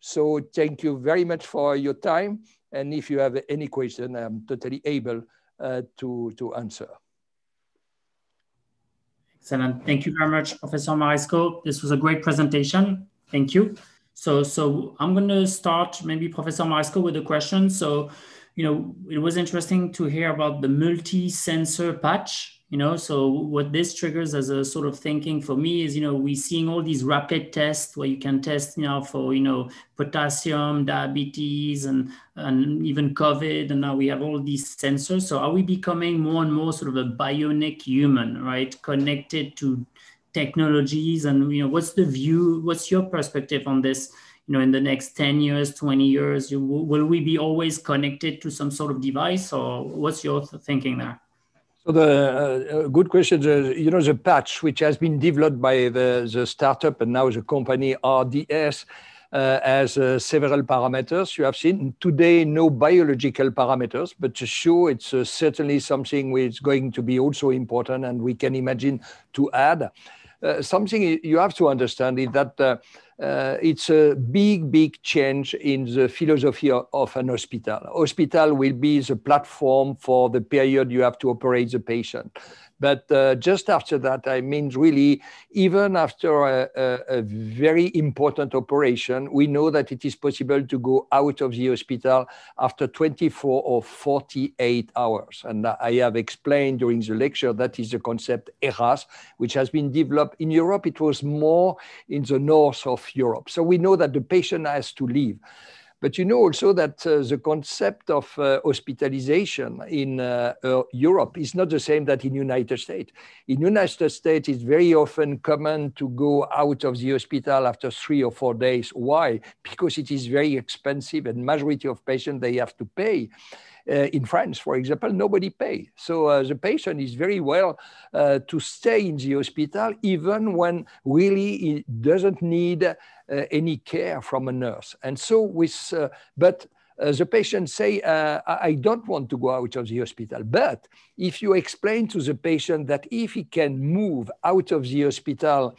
So thank you very much for your time. And if you have any question, I'm totally able to, to answer. Excellent. Thank you very much, Professor Marescaux. This was a great presentation. Thank you. So, so I'm going to start maybe Professor Marescaux with a question. So you know, it was interesting to hear about the multi-sensor patch, you know, so what this triggers as a sort of thinking for me is, you know, we seeing all these rapid tests where you can test, you know, for, you know, potassium, diabetes, and, and even COVID, and now we have all these sensors. So are we becoming more and more sort of a bionic human, right? Connected to technologies and, you know, what's the view, what's your perspective on this? You know in the next 10 years 20 years you, will we be always connected to some sort of device or what's your thinking there? So the uh, good question. Uh, you know the patch which has been developed by the, the startup and now the company rds uh, has uh, several parameters. You have seen today no biological parameters but to show it's uh, certainly something which is going to be also important and we can imagine to add. Uh, something you have to understand is that uh, it's a big, big change in the philosophy of, of, an hospital. Hospital will be the platform for the period you have to operate the patient. But uh, just after that, I mean, really, even after a, a, a, very important operation, we know that it is possible to go out of the hospital after 24 or 48 hours. And I have explained during the lecture that is the concept ERAS, which has been developed in Europe. It was more in the north of Europe. So we know that the patient has to leave. But you know also that uh, the concept of uh, hospitalization in uh, uh, Europe is not the same that in United States. In United States, it's very often common to go out of the hospital after three or four days. Why? Because it is very expensive and majority of patients, they have to pay. Uh, in France, for example, nobody pays. So uh, the patient is very well uh, to stay in the hospital even when really it doesn't need any care from a nurse. And so with, but uh, the patient say, uh, I don't want to go out of the hospital. But if you explain to the patient that if he can move out of the hospital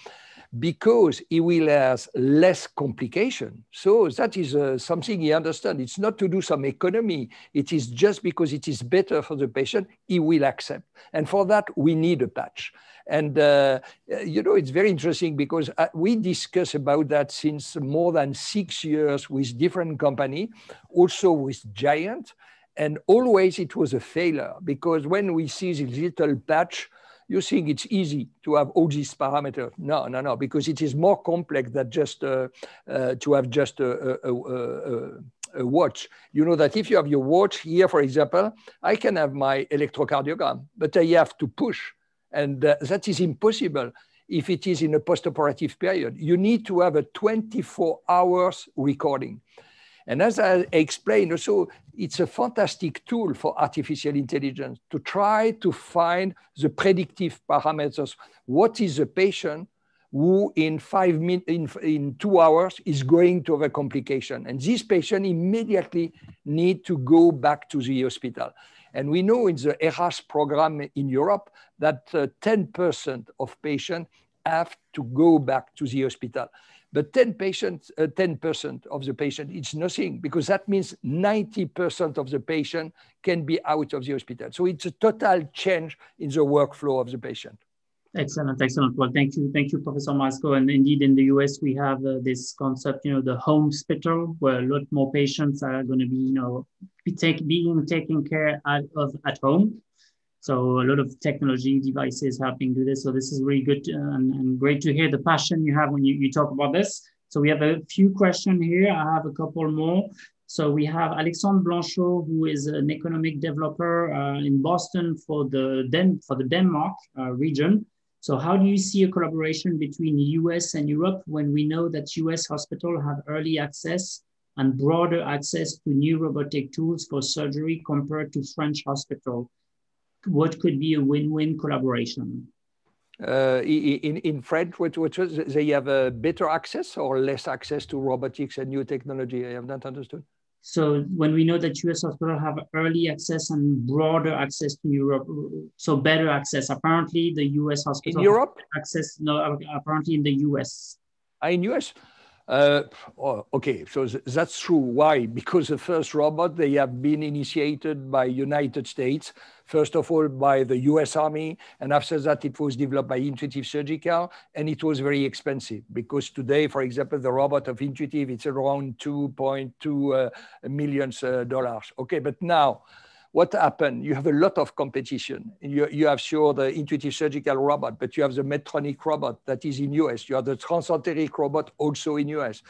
because he will have less complication. So that is uh, something he understands. It's not to do some economy. It is just because it is better for the patient, he will accept. And for that, we need a patch. And, uh, you know, it's very interesting because uh, we discuss about that since more than six years with different company, also with giant. And always it was a failure because when we see this little patch, you think it's easy to have all these parameters. No, no, no, because it is more complex than just uh, uh, to have just a, a, a, a, watch. You know that if you have your watch here, for example, I can have my electrocardiogram, but I have to push. And uh, that is impossible if it is in a post-operative period. You need to have a 24 hours recording. And as I explained also, it's a fantastic tool for artificial intelligence to try to find the predictive parameters. What is a patient who in five minutes, in, in two hours is going to have a complication. And this patient immediately need to go back to the hospital. And we know in the ERAS program in Europe that 10% uh, of patients have to go back to the hospital. But 10 patients, 10% uh, of the patient, it's nothing because that means 90% of the patient can be out of the hospital. So it's a total change in the workflow of the patient. Excellent, excellent. Well, thank you, thank you, Professor Marescaux. And indeed, in the US, we have uh, this concept, you know, the home hospital, where a lot more patients are going to be, you know, be take, being taken care of at home. So a lot of technology devices helping do this. So this is really good uh, and, and, great to hear the passion you have when you, you talk about this. So we have a few questions here. I have a couple more. So we have Alexandre Blanchot, who is an economic developer uh, in Boston for the Den for the Denmark uh, region. So how do you see a collaboration between the US and Europe when we know that US hospitals have early access and broader access to new robotic tools for surgery compared to French hospitals? What could be a win-win collaboration? Uh, in, in French, what, what was, they have a better access or less access to robotics and new technology? I have not understood. So when we know that US hospitals have early access and broader access to Europe, so better access. Apparently, the US hospital in Europe access. No, apparently in the US. Ah, in US, uh, oh, okay, so that's true. Why? Because the first robot they have been initiated by United States, first of all by the U.S. Army, and after that it was developed by Intuitive Surgical, and it was very expensive because today, for example, the robot of Intuitive it's around 2.2 uh, uh, dollars. Okay, but now what happened? You have a lot of competition. You, you have sure the intuitive surgical robot, but you have the Medtronic robot that is in US. You have the TransEnterix robot also in US.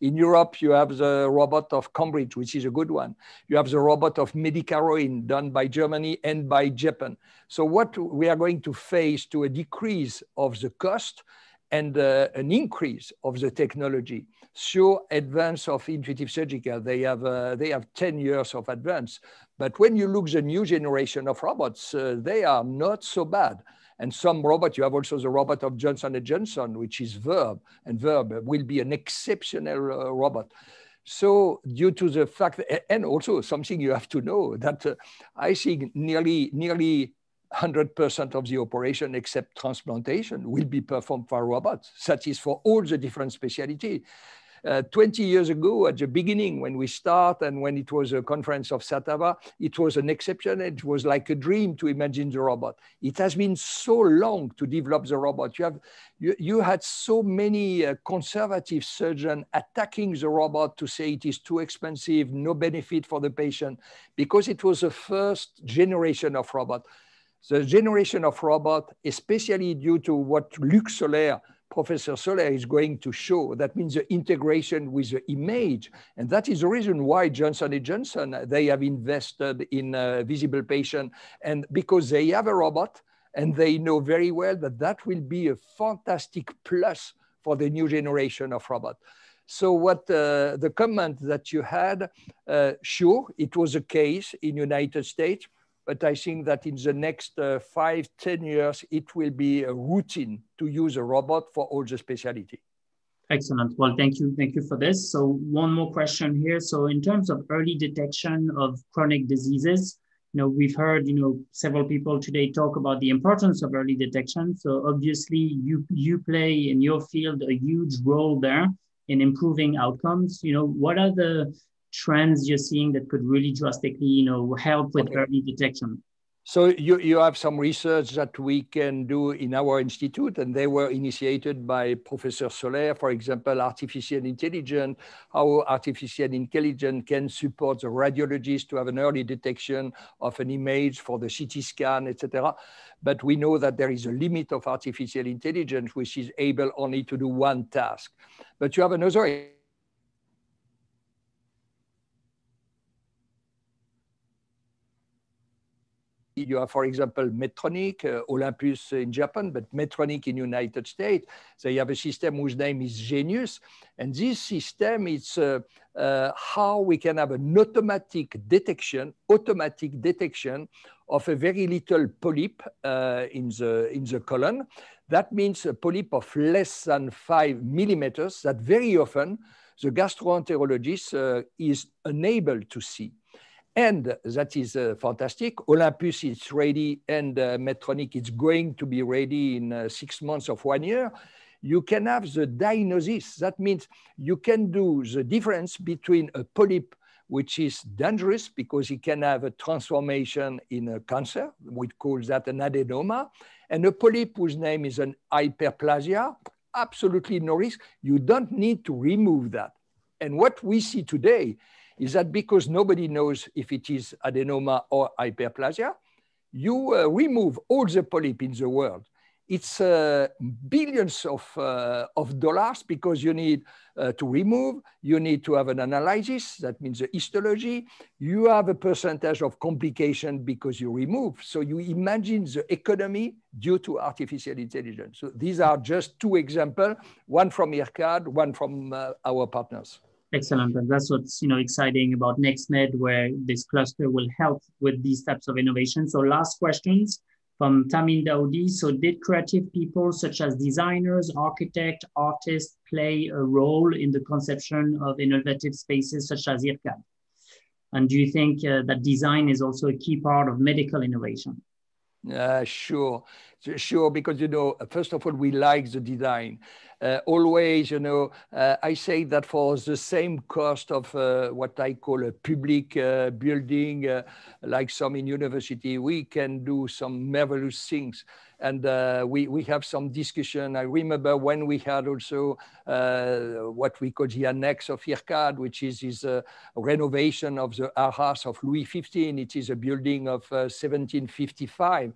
In Europe, you have the robot of Cambridge, which is a good one. You have the robot of Medicaroid done by Germany and by Japan. So what we are going to face to a decrease of the cost and uh, an increase of the technology. Sure, advance of intuitive surgical, they have, uh, they have 10 years of advance. But when you look the new generation of robots, uh, they are not so bad. And some robot, you have also the robot of Johnson & Johnson, which is Verb, and Verb will be an exceptional uh, robot. So due to the fact, and also something you have to know that uh, I think nearly, nearly 100% of the operation except transplantation will be performed by robots. That is for all the different specialty. Uh, 20 years ago, at the beginning, when we start and when it was a conference of SATAVA, it was an exception. It was like a dream to imagine the robot. It has been so long to develop the robot. You, have, you, you had so many uh, conservative surgeons attacking the robot to say it is too expensive, no benefit for the patient, because it was the first generation of robot the generation of robot, especially due to what Luc Soler Professor Soler is going to show. That means the integration with the image. And that is the reason why Johnson & Johnson, they have invested in a visible patient and because they have a robot and they know very well that that will be a fantastic plus for the new generation of robot. So what uh, the comment that you had, uh, sure, it was a case in United States, but I think that in the next uh, five, ten years, it will be a routine to use a robot for all the specialty. Excellent. Well, thank you. Thank you for this. So one more question here. So in terms of early detection of chronic diseases, you know, we've heard, you know, several people today talk about the importance of early detection. So obviously you, you play in your field a huge role there in improving outcomes. You know, what are the trends you're seeing that could really drastically, you know, help with okay. early detection? So you, you have some research that we can do in our institute, and they were initiated by Professor Soler, for example, artificial intelligence, how artificial intelligence can support the radiologist to have an early detection of an image for the CT scan, etc. But we know that there is a limit of artificial intelligence, which is able only to do one task. But you have another you have, for example, Medtronic, uh, Olympus in Japan, but Medtronic in United States. They have a system whose name is Genius. And this system is uh, uh, how we can have an automatic detection, automatic detection of a very little polyp uh, in, the, in the colon. That means a polyp of less than five millimeters that very often the gastroenterologist uh, is unable to see. And that is uh, fantastic. Olympus is ready and uh, Medtronic is going to be ready in uh, six months of one year. You can have the diagnosis. That means you can do the difference between a polyp which is dangerous because it can have a transformation in a cancer. We call that an adenoma. And a polyp whose name is an hyperplasia, absolutely no risk. You don't need to remove that. And what we see today is that because nobody knows if it is adenoma or hyperplasia, you uh, remove all the polyp in the world. It's uh, billions of, uh, of dollars because you need uh, to remove, you need to have an analysis, that means the histology. You have a percentage of complication because you remove. So you imagine the economy due to artificial intelligence. So these are just two examples, one from IRCAD, one from uh, our partners. Excellent. And that's what's you know exciting about NextMed, where this cluster will help with these types of innovations. So last questions from Tamin Daoudi. So did creative people such as designers, architects, artists play a role in the conception of innovative spaces such as IRCAD? And do you think uh, that design is also a key part of medical innovation? Uh, sure, sure, because you know, first of all, we like the design. Uh, always, you know, uh, I say that for the same cost of uh, what I call a public uh, building, uh, like some in university, we can do some marvelous things. And we, we have some discussion. I remember when we had also what we call the annex of IRCAD, which is this renovation of the Haras of Louis XV. It is a building of 1755.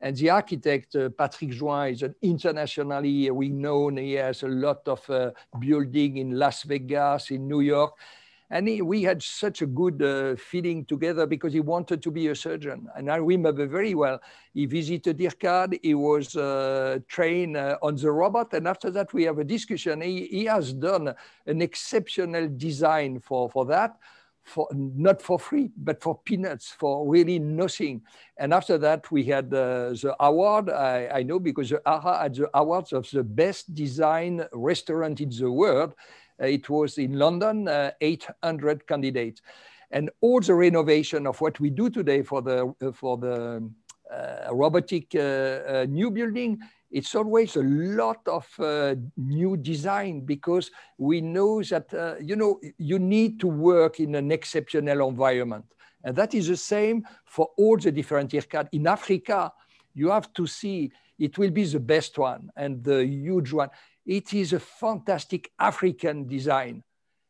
And the architect, uh, Patrick Jouin, is an internationally renowned. He has a lot of uh, building in Las Vegas, in New York. And he, we had such a good uh, feeling together because he wanted to be a surgeon. And I remember very well, he visited IRCAD, he was uh, trained uh, on the robot. And after that, we have a discussion. He, he has done an exceptional design for, for that for not for free, but for peanuts, for really nothing. And after that, we had uh, the award. I, I, know because the Haras had the awards of the best design restaurant in the world. Uh, it was in London, uh, 800 candidates. And all the renovation of what we do today for the, for the uh, robotic uh, uh, new building it's always a lot of uh, new design because we know that, uh, you know, you need to work in an exceptional environment. And that is the same for all the different IRCAD. In Africa, you have to see it will be the best one and the huge one. It is a fantastic African design.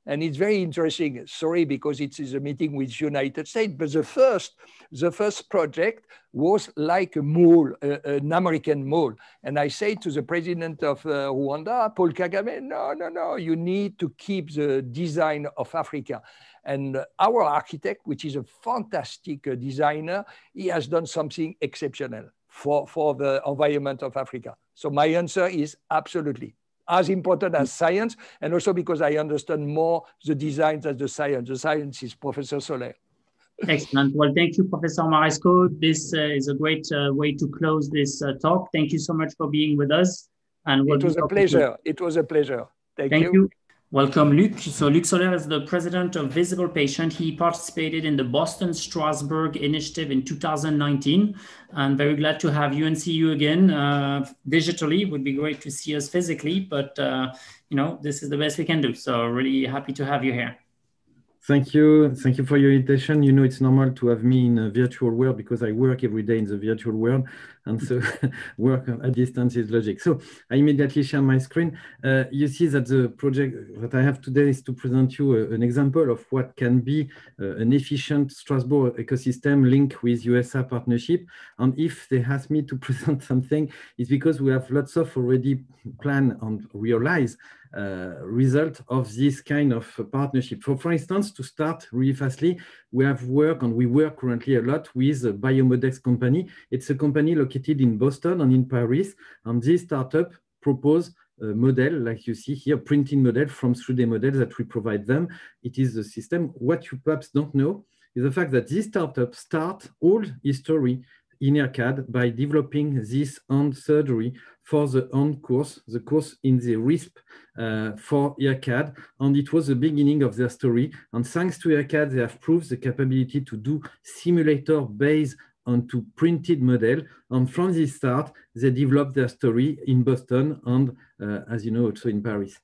And it's very interesting. Sorry, because it is a meeting with United States, but the first, the first project was like a mole, uh, an American mole. And I say to the president of uh, Rwanda, Paul Kagame, no, no, no, you need to keep the design of Africa. And our architect, which is a fantastic uh, designer, he has done something exceptional for, for the environment of Africa. So my answer is absolutely as important as science, and also because I understand more the design than the science. The science is Professor Soler. Excellent. Well, thank you, Professor Marescaux. This uh, is a great uh, way to close this uh, talk. Thank you so much for being with us. And we'll it was a pleasure. It was a pleasure. Thank, thank you. you. Welcome, Luc. So Luc Soler is the president of Visible Patient. He participated in the Boston Strasbourg initiative in 2019. I'm very glad to have you and see you again uh, digitally. It would be great to see us physically, but uh, you know this is the best we can do. So really happy to have you here. Thank you. Thank you for your invitation. You know, it's normal to have me in a virtual world because I work every day in the virtual world. And so work at distance is logic. So I immediately share my screen. Uh, you see that the project that I have today is to present you a, an example of what can be uh, an efficient Strasbourg ecosystem linked with USA partnership. And if they ask me to present something, it's because we have lots of already planned and realized uh, Uh, result of this kind of partnership. For, for instance, to start really fastly, we have worked and we work currently a lot with a Biomodex company. It's a company located in Boston and in Paris. And this startup propose a model, like you see here, printing model from 3D models that we provide them. It is the system. What you perhaps don't know is the fact that this startup start all history in IRCAD by developing this hand surgery for the hand course, the course in the RISP uh, for IRCAD. And it was the beginning of their story. And thanks to IRCAD, they have proved the capability to do simulator based onto printed model. And from this start, they developed their story in Boston and, uh, as you know, also in Paris.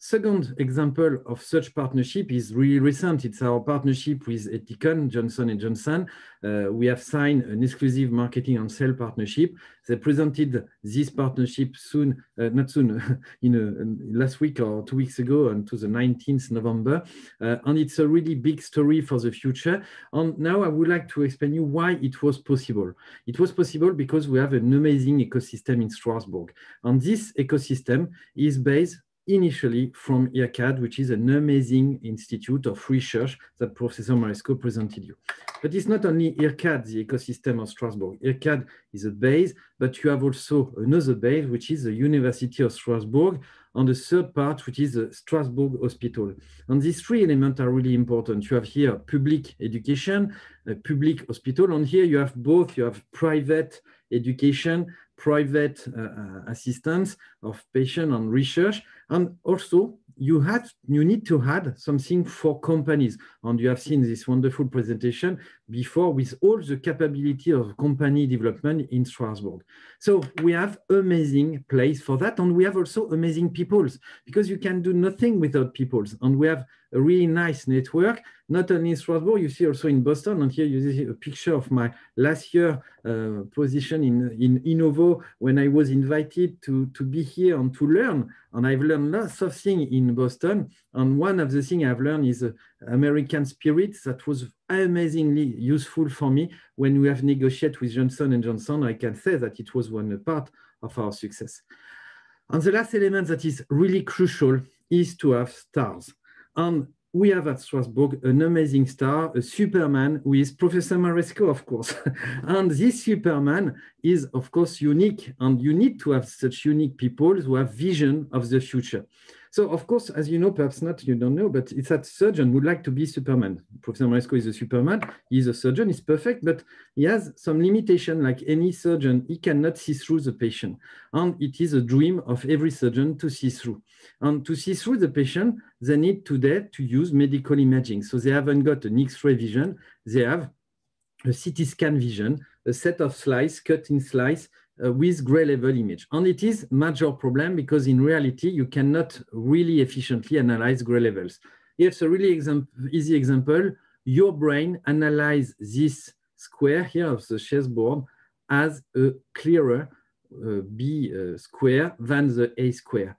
Second example of such partnership is really recent. It's our partnership with Ethicon, Johnson & Johnson. Uh, we have signed an exclusive marketing and sale partnership. They presented this partnership soon, uh, not soon, in a, last week or two weeks ago, on to the 19th November. Uh, and it's a really big story for the future. And now I would like to explain you why it was possible. It was possible because we have an amazing ecosystem in Strasbourg. And this ecosystem is based initially from IRCAD, which is an amazing institute of research that Professor Marescaux presented you. But it's not only IRCAD, the ecosystem of Strasbourg. IRCAD is a base, but you have also another base, which is the University of Strasbourg, and the third part, which is the Strasbourg Hospital. And these three elements are really important. You have here public education, public hospital, and here you have both, you have private education, private uh, uh assistance of patient and research, and also, you had you need to add something for companies. And you have seen this wonderful presentation before with all the capability of company development in Strasbourg. So we have amazing place for that. And we have also amazing peoples because you can do nothing without peoples. And we have a really nice network, not only in Strasbourg, you see also in Boston. And here you see a picture of my last year uh, position in, in Innouvo when I was invited to, to be here and to learn. And I've learned lots of things in Boston. And one of the things I've learned is uh, American spirit that was amazingly useful for me when we have negotiated with Johnson & Johnson. I can say that it was one part of our success. And the last element that is really crucial is to have stars. And we have at Strasbourg an amazing star, a Superman with Professor Marescaux, of course. and this Superman is, of course, unique. And you need to have such unique people who have vision of the future. So, of course, as you know, perhaps not, you don't know, but it's that surgeon would like to be Superman. Professor Marescaux is a Superman. He's a surgeon, he's perfect, but he has some limitation like any surgeon. He cannot see through the patient. And it is a dream of every surgeon to see through. And to see through the patient, they need today to use medical imaging. So they haven't got an X-ray vision, they have a CT scan vision, a set of slice, cut in slice, uh, with gray level image. And it is major problem because in reality, you cannot really efficiently analyze gray levels. Here's a really exam easy example. Your brain analyze this square here of the chessboard as a clearer uh, B uh, square than the A square.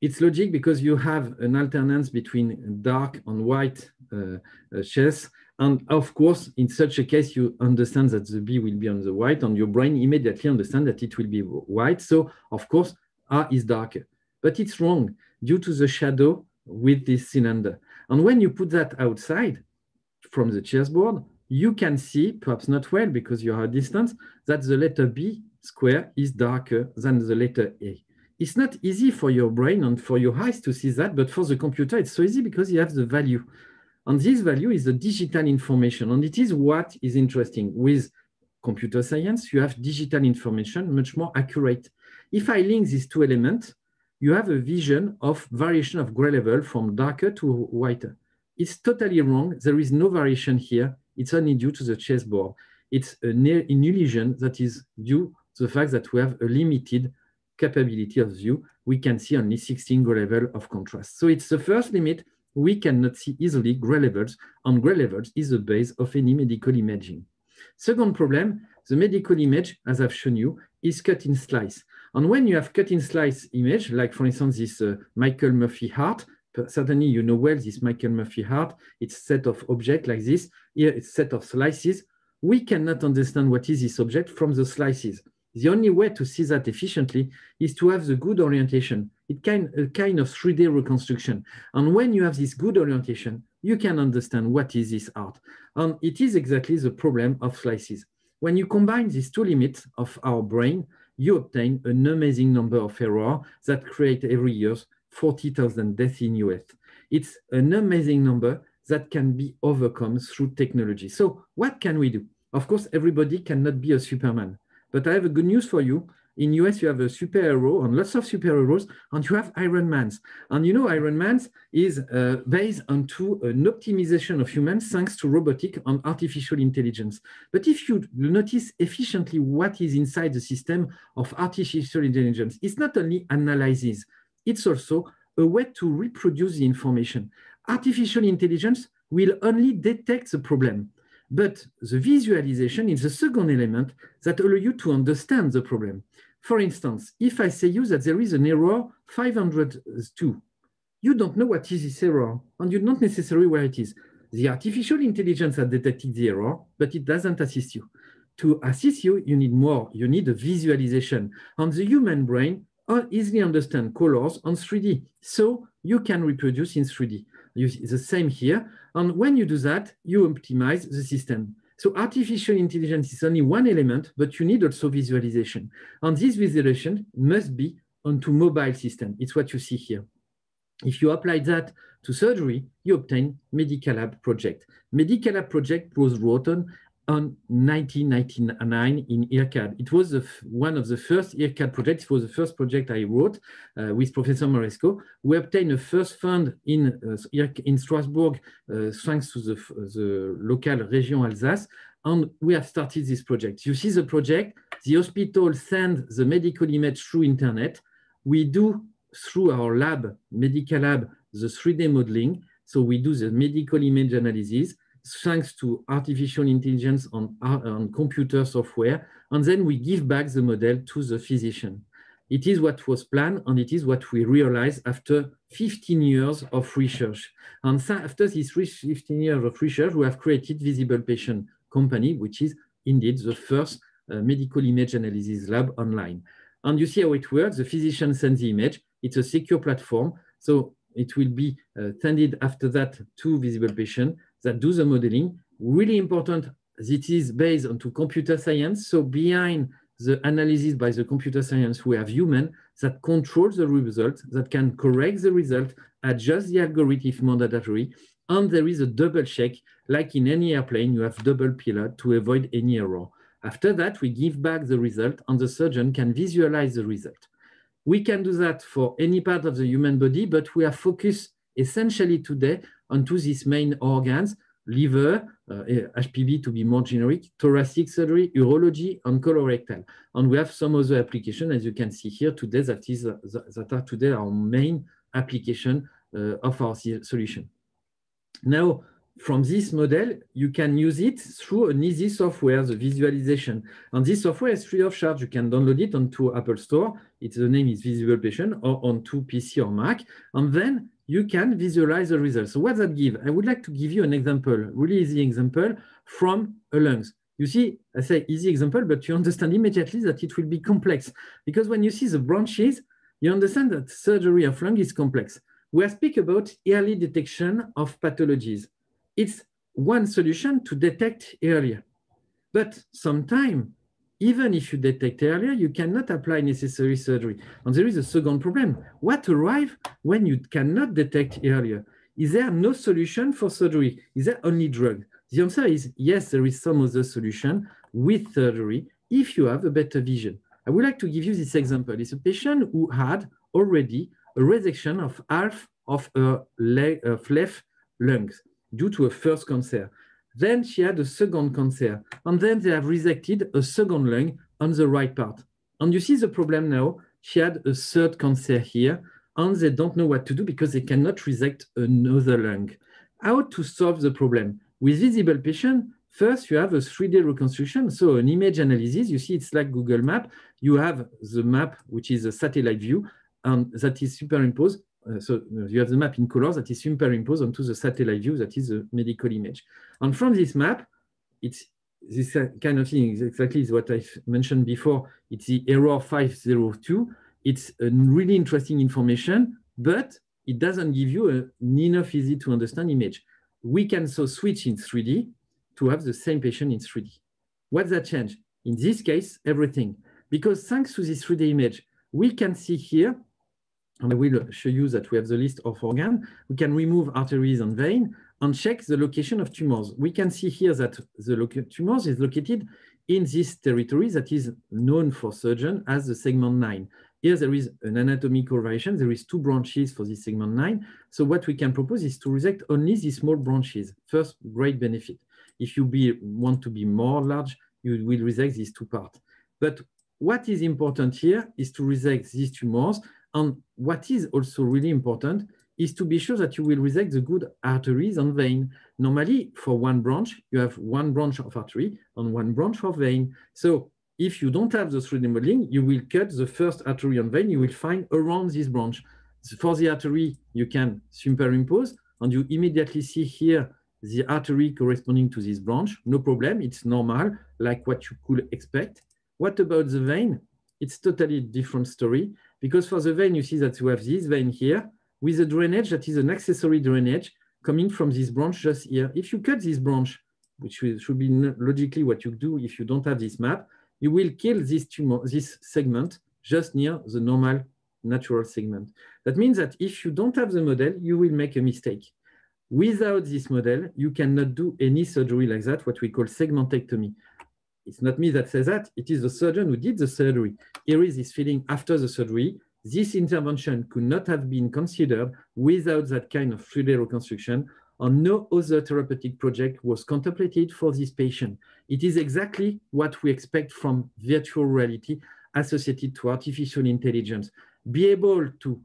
it's logic because you have an alternance between dark and white uh, uh, chess. And of course, in such a case, you understand that the B will be on the white and your brain immediately understand that it will be white. So of course, A is darker, but it's wrong due to the shadow with this cylinder. And when you put that outside from the chessboard, you can see, perhaps not well because you are at distance, that the letter B square is darker than the letter A. It's not easy for your brain and for your eyes to see that, but for the computer, it's so easy because you have the value. And this value is the digital information. And it is what is interesting. With computer science, you have digital information much more accurate. If I link these two elements, you have a vision of variation of gray level from darker to whiter. It's totally wrong. There is no variation here. It's only due to the chessboard. It's an, illusion that is due to the fact that we have a limited capability of view. We can see only 16 gray level of contrast. So it's the first limit. We cannot see easily gray levels, and gray levels is the base of any medical imaging. Second problem, the medical image, as I've shown you, is cut in slice. And when you have cut in slice image, like for instance, this uh, Michael Murphy heart, certainly you know well this Michael Murphy heart, it's set of objects like this, here it's set of slices. We cannot understand what is this object from the slices. The only way to see that efficiently is to have the good orientation. It kind a kind of 3D reconstruction. And when you have this good orientation, you can understand what is this art. And it is exactly the problem of slices. When you combine these two limits of our brain, you obtain an amazing number of errors that create every year 40,000 deaths in US. It's an amazing number that can be overcome through technology. So what can we do? Of course, everybody cannot be a Superman, but I have a good news for you. In US, you have a superhero and lots of superheroes, and you have Iron Man's. And you know, Iron Man's is uh, based onto an optimization of humans thanks to robotic and artificial intelligence. But if you notice efficiently what is inside the system of artificial intelligence, it's not only analysis, it's also a way to reproduce the information. Artificial intelligence will only detect the problem, but the visualization is the second element that allow you to understand the problem. For instance, if I say you that there is an error 502, you don't know what is this error, and you don't necessarily where it is. The artificial intelligence has detected the error, but it doesn't assist you. To assist you, you need more. You need a visualization. And the human brain uh, easily understand colors on 3D. So you can reproduce in 3D. You, the same here. And when you do that, you optimize the system. So artificial intelligence is only one element, but you need also visualization. And this visualization must be onto mobile system. It's what you see here. If you apply that to surgery, you obtain Medical Lab project. Medical Lab project was written on 1999 in IRCAD. It was one of the first IRCAD projects. It was the first project I wrote uh, with Professor Marescaux. We obtained a first fund in, uh, in Strasbourg uh, thanks to the, the local region Alsace. And we have started this project. You see the project, the hospital sends the medical image through internet. We do through our lab, medical lab, the 3D modeling. So we do the medical image analysis thanks to artificial intelligence on, on computer software, and then we give back the model to the physician. It is what was planned, and it is what we realized after 15 years of research. And after these 15 years of research, we have created Visible Patient Company, which is indeed the first uh, medical image analysis lab online. And you see how it works. The physician sends the image. It's a secure platform. So it will be uh, sent after that to Visible Patient that do the modeling. Really important, it is based on computer science. So behind the analysis by the computer science, we have human that controls the result, that can correct the result, adjust the algorithm if mandatory, and there is a double check, like in any airplane, you have double pilot to avoid any error. After that, we give back the result and the surgeon can visualize the result. We can do that for any part of the human body, but we are focused essentially today onto these main organs, liver, uh, HPB to be more generic, thoracic surgery, urology, and colorectal. And we have some other applications, as you can see here today, that, is, uh, that are today our main application uh, of our solution. Now, from this model, you can use it through an easy software, the visualization. And this software is free of charge. You can download it onto Apple Store. Its the name is Visible Patient or onto PC or Mac. And then you can visualize the results. So what that give? I would like to give you an example, really easy example from a lungs. You see, I say easy example, but you understand immediately that it will be complex because when you see the branches, you understand that surgery of lung is complex. We speak about early detection of pathologies it's one solution to detect earlier. But sometimes, even if you detect earlier, you cannot apply necessary surgery. And there is a second problem. What arrives when you cannot detect earlier? Is there no solution for surgery? Is there only drug? The answer is yes, there is some other solution with surgery if you have a better vision. I would like to give you this example. It's a patient who had already a resection of half of her leg, of left lungs due to a first cancer. Then she had a second cancer, and then they have resected a second lung on the right part. And you see the problem now, she had a third cancer here, and they don't know what to do because they cannot resect another lung. How to solve the problem? With visible patient, first you have a 3D reconstruction, so an image analysis. You see it's like Google Map. You have the map, which is a satellite view, and that is superimposed so uh, you have the map in colors that is superimposed onto the satellite view that is the medical image. And from this map, it's this kind of thing exactly is what I mentioned before. It's the error 502. It's a really interesting information, but it doesn't give you an enough easy to understand image. We can so switch in 3D to have the same patient in 3D. What's that change? In this case, everything. Because thanks to this 3D image, we can see here and I will show you that we have the list of organ, We can remove arteries and vein and check the location of tumors. We can see here that the tumors is located in this territory that is known for surgeon as the segment 9. Here there is an anatomical variation. There is two branches for this segment 9. So what we can propose is to resect only these small branches. First, great benefit. If you be, want to be more large, you will resect these two parts. But what is important here is to resect these tumors and what is also really important is to be sure that you will resect the good arteries and vein. Normally, for one branch, you have one branch of artery and one branch of vein. So if you don't have the 3D modeling, you will cut the first artery and vein you will find around this branch. For the artery, you can superimpose, and you immediately see here the artery corresponding to this branch. No problem, it's normal, like what you could expect. What about the vein? It's totally different story. Because for the vein, you see that you have this vein here with a drainage that is an accessory drainage coming from this branch just here. If you cut this branch, which should be logically what you do if you don't have this map, you will kill this tumor, this segment just near the normal natural segment. That means that if you don't have the model, you will make a mistake. Without this model, you cannot do any surgery like that, what we call segmentectomy. It's not me that says that. It is the surgeon who did the surgery. Here is this feeling after the surgery. This intervention could not have been considered without that kind of 3D reconstruction, and no other therapeutic project was contemplated for this patient. It is exactly what we expect from virtual reality associated to artificial intelligence. Be able to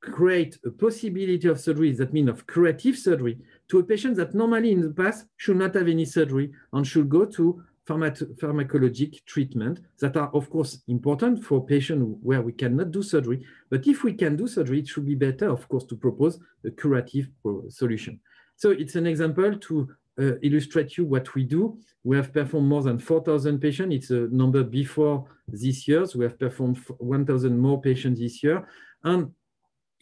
create a possibility of surgery, that means of creative surgery, to a patient that normally in the past should not have any surgery and should go to pharmacologic treatment that are, of course, important for patients where we cannot do surgery. But if we can do surgery, it should be better, of course, to propose a curative solution. So it's an example to uh, illustrate you what we do. We have performed more than 4,000 patients. It's a number before this year. So we have performed 1,000 more patients this year. And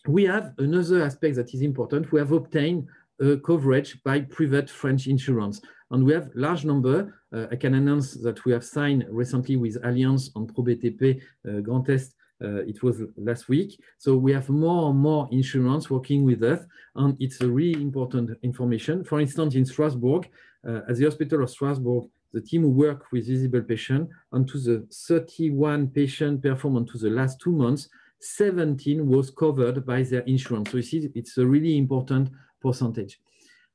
we have another aspect that is important. We have obtained uh, coverage by private French insurance. And we have large number. Uh, I can announce that we have signed recently with Allianz on ProBTP uh, Grand Est. Uh, it was last week. So we have more and more insurance working with us, and it's a really important information. For instance, in Strasbourg, uh, at the Hospital of Strasbourg, the team who work with visible patient, and to the 31 patient performed onto the last two months, 17 was covered by their insurance. So you see, it's a really important percentage.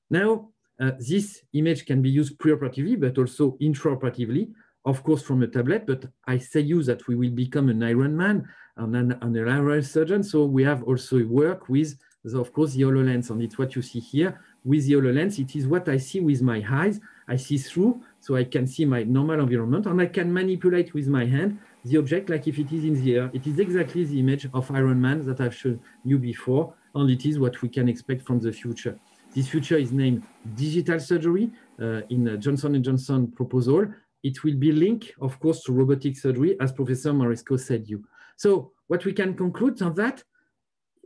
Now, uh, this image can be used preoperatively, but also intraoperatively, of course, from a tablet. But I say you that we will become an Iron Man and an, an IRL surgeon. So we have also work with, the, of course, the HoloLens, and it's what you see here. with the HoloLens, it is what I see with my eyes. I see through, so I can see my normal environment, and I can manipulate with my hand the object like if it is in the air. It is exactly the image of Iron Man that I've shown you before, and it is what we can expect from the future. This future is named digital surgery uh, in Johnson & Johnson proposal. It will be linked, of course, to robotic surgery, as Professor Marescaux said you. So what we can conclude on that,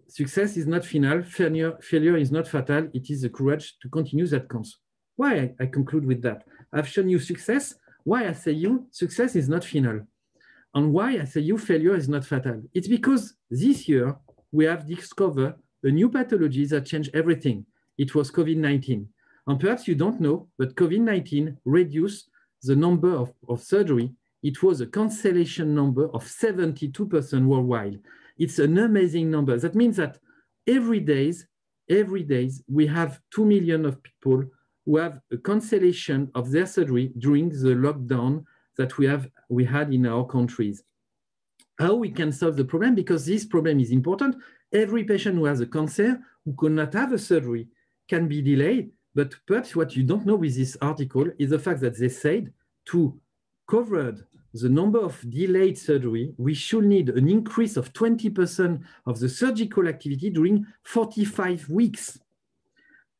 success is not final, failure, failure is not fatal, it is the courage to continue that counts. Why I, I conclude with that? I've shown you success. Why I say you, success is not final. And why I say you, failure is not fatal. It's because this year we have discovered a new pathology that changed everything. It was COVID-19. And perhaps you don't know, but COVID-19 reduced the number of, of surgery. It was a cancellation number of 72% worldwide. It's an amazing number. That means that every days, every days, we have 2 million of people who have a cancellation of their surgery during the lockdown that we have we had in our countries. How we can solve the problem? Because this problem is important. Every patient who has a cancer who could not have a surgery can be delayed. But perhaps what you don't know with this article is the fact that they said to cover the number of delayed surgery, we should need an increase of 20% of the surgical activity during 45 weeks.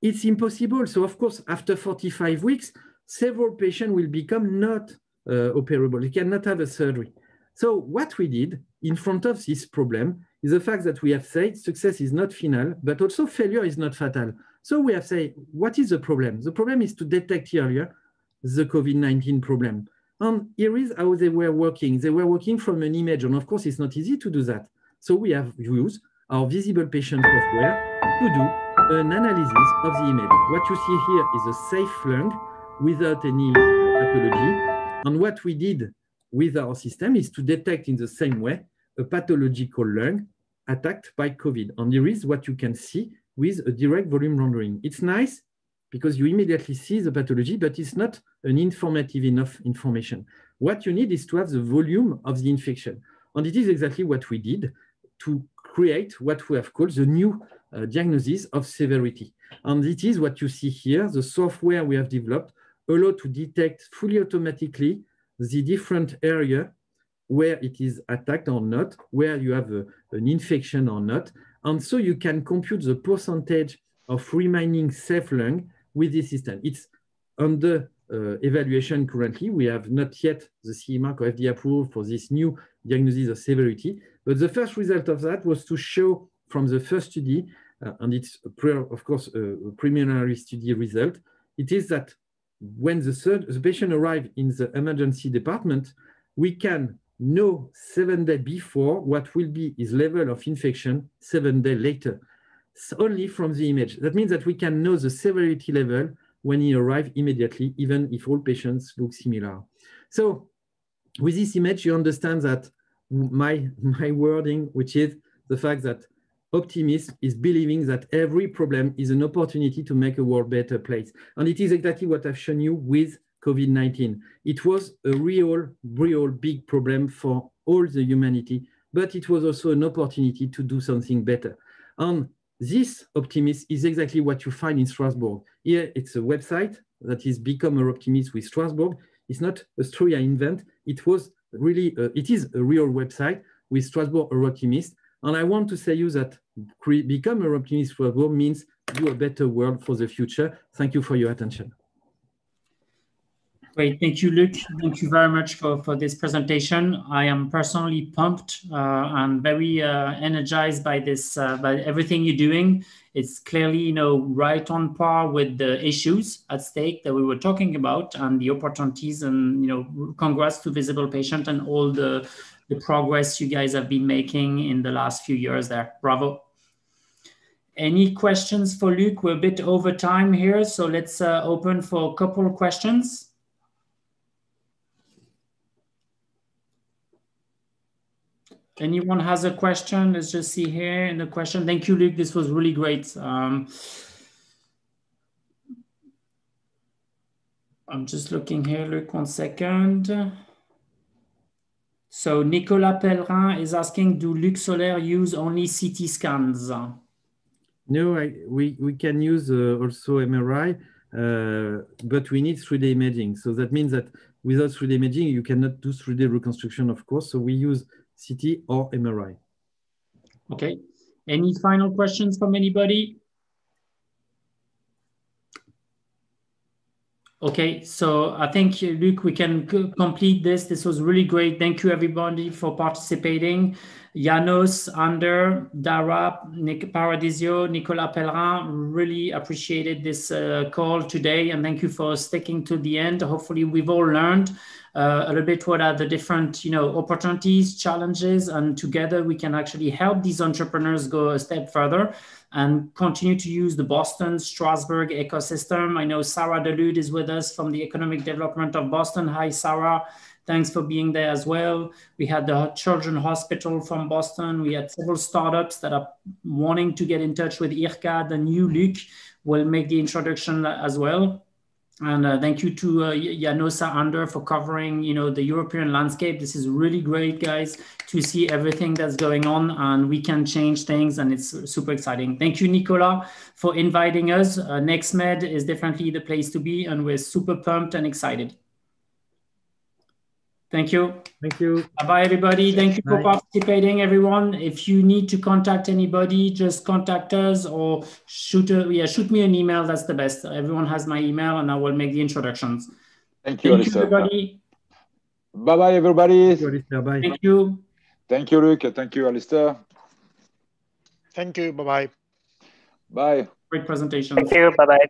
It's impossible. So of course, after 45 weeks, several patients will become not uh, operable. They cannot have a surgery. So what we did in front of this problem is the fact that we have said success is not final, but also failure is not fatal. So we have said, what is the problem? The problem is to detect earlier the COVID-19 problem. And here is how they were working. They were working from an image, and of course, it's not easy to do that. So we have used our visible patient software to do an analysis of the image. What you see here is a safe lung without any pathology. And what we did with our system is to detect in the same way a pathological lung attacked by COVID. And here is what you can see with a direct volume rendering. It's nice because you immediately see the pathology, but it's not an informative enough information. What you need is to have the volume of the infection. And it is exactly what we did to create what we have called the new uh, diagnosis of severity. And it is what you see here, the software we have developed allow to detect fully automatically the different area where it is attacked or not, where you have a, an infection or not. And so you can compute the percentage of remaining safe lung with this system. It's under uh, evaluation currently. We have not yet the CE mark or FDA approval for this new diagnosis of severity. But the first result of that was to show from the first study, uh, and it's, of course, a preliminary study result, it is that when the, third, the patient arrives in the emergency department, we can know seven days before what will be his level of infection seven days later, it's only from the image. That means that we can know the severity level when he arrives immediately, even if all patients look similar. So with this image, you understand that my, my wording, which is the fact that optimist is believing that every problem is an opportunity to make a world better place. And it is exactly what I've shown you with COVID-19. It was a real, real big problem for all the humanity, but it was also an opportunity to do something better. And this optimist is exactly what you find in Strasbourg. Here, it's a website that is Become an Optimist with Strasbourg. It's not a story I invent. It was really, uh, it is a real website with Strasbourg Optimist. And I want to say you that become an optimist world means do a better world for the future. Thank you for your attention. Great, thank you, Luc. Thank you very much for, for this presentation. I am personally pumped uh, and very uh, energized by this, uh, by everything you're doing. It's clearly, you know, right on par with the issues at stake that we were talking about and the opportunities and, you know, congrats to Visible Patient and all the the progress you guys have been making in the last few years there. Bravo. Any questions for Luc? We're a bit over time here, so let's uh, open for a couple of questions. Anyone has a question? Let's just see here in the question. Thank you, Luc. This was really great. Um, I'm just looking here, Luc, one second. So Nicolas Pellerin is asking, do Luc Soler use only CT scans? No, I, we, we can use uh, also MRI, uh, but we need 3D imaging. So that means that without 3D imaging, you cannot do 3D reconstruction, of course. So we use CT or MRI. Okay. Any final questions from anybody? Okay, so I think, Luc, we can complete this. This was really great. Thank you, everybody, for participating. Janos, Ander, Dara, Nick Paradisio, Nicolas Pellerin, really appreciated this uh, call today. And thank you for sticking to the end. Hopefully, we've all learned uh, a little bit what are the different you know opportunities challenges and together we can actually help these entrepreneurs go a step further and continue to use the boston strasbourg ecosystem. I know sarah delude is with us from the economic development of boston. Hi sarah. Thanks for being there as well. We had the children hospital from boston. We had several startups that are wanting to get in touch with ircad and you luc will make the introduction as well and uh, thank you to uh, Janosa Ander for covering, you know, the European landscape. This is really great, guys, to see everything that's going on, and we can change things, and it's super exciting. Thank you, Nicola, for inviting us. Uh, NextMed is definitely the place to be, and we're super pumped and excited. Thank you. Thank you. Bye-bye, everybody. Thank you Bye. for participating, everyone. If you need to contact anybody, just contact us or shoot a, yeah, shoot me an email. That's the best. Everyone has my email, and I will make the introductions. Thank you, Thank you everybody. Bye-bye, everybody. Thank you, Bye. Thank you. Thank you, Luc. Thank you, Alistair. Thank you. Bye-bye. Bye. Great presentation. Thank you. Bye-bye.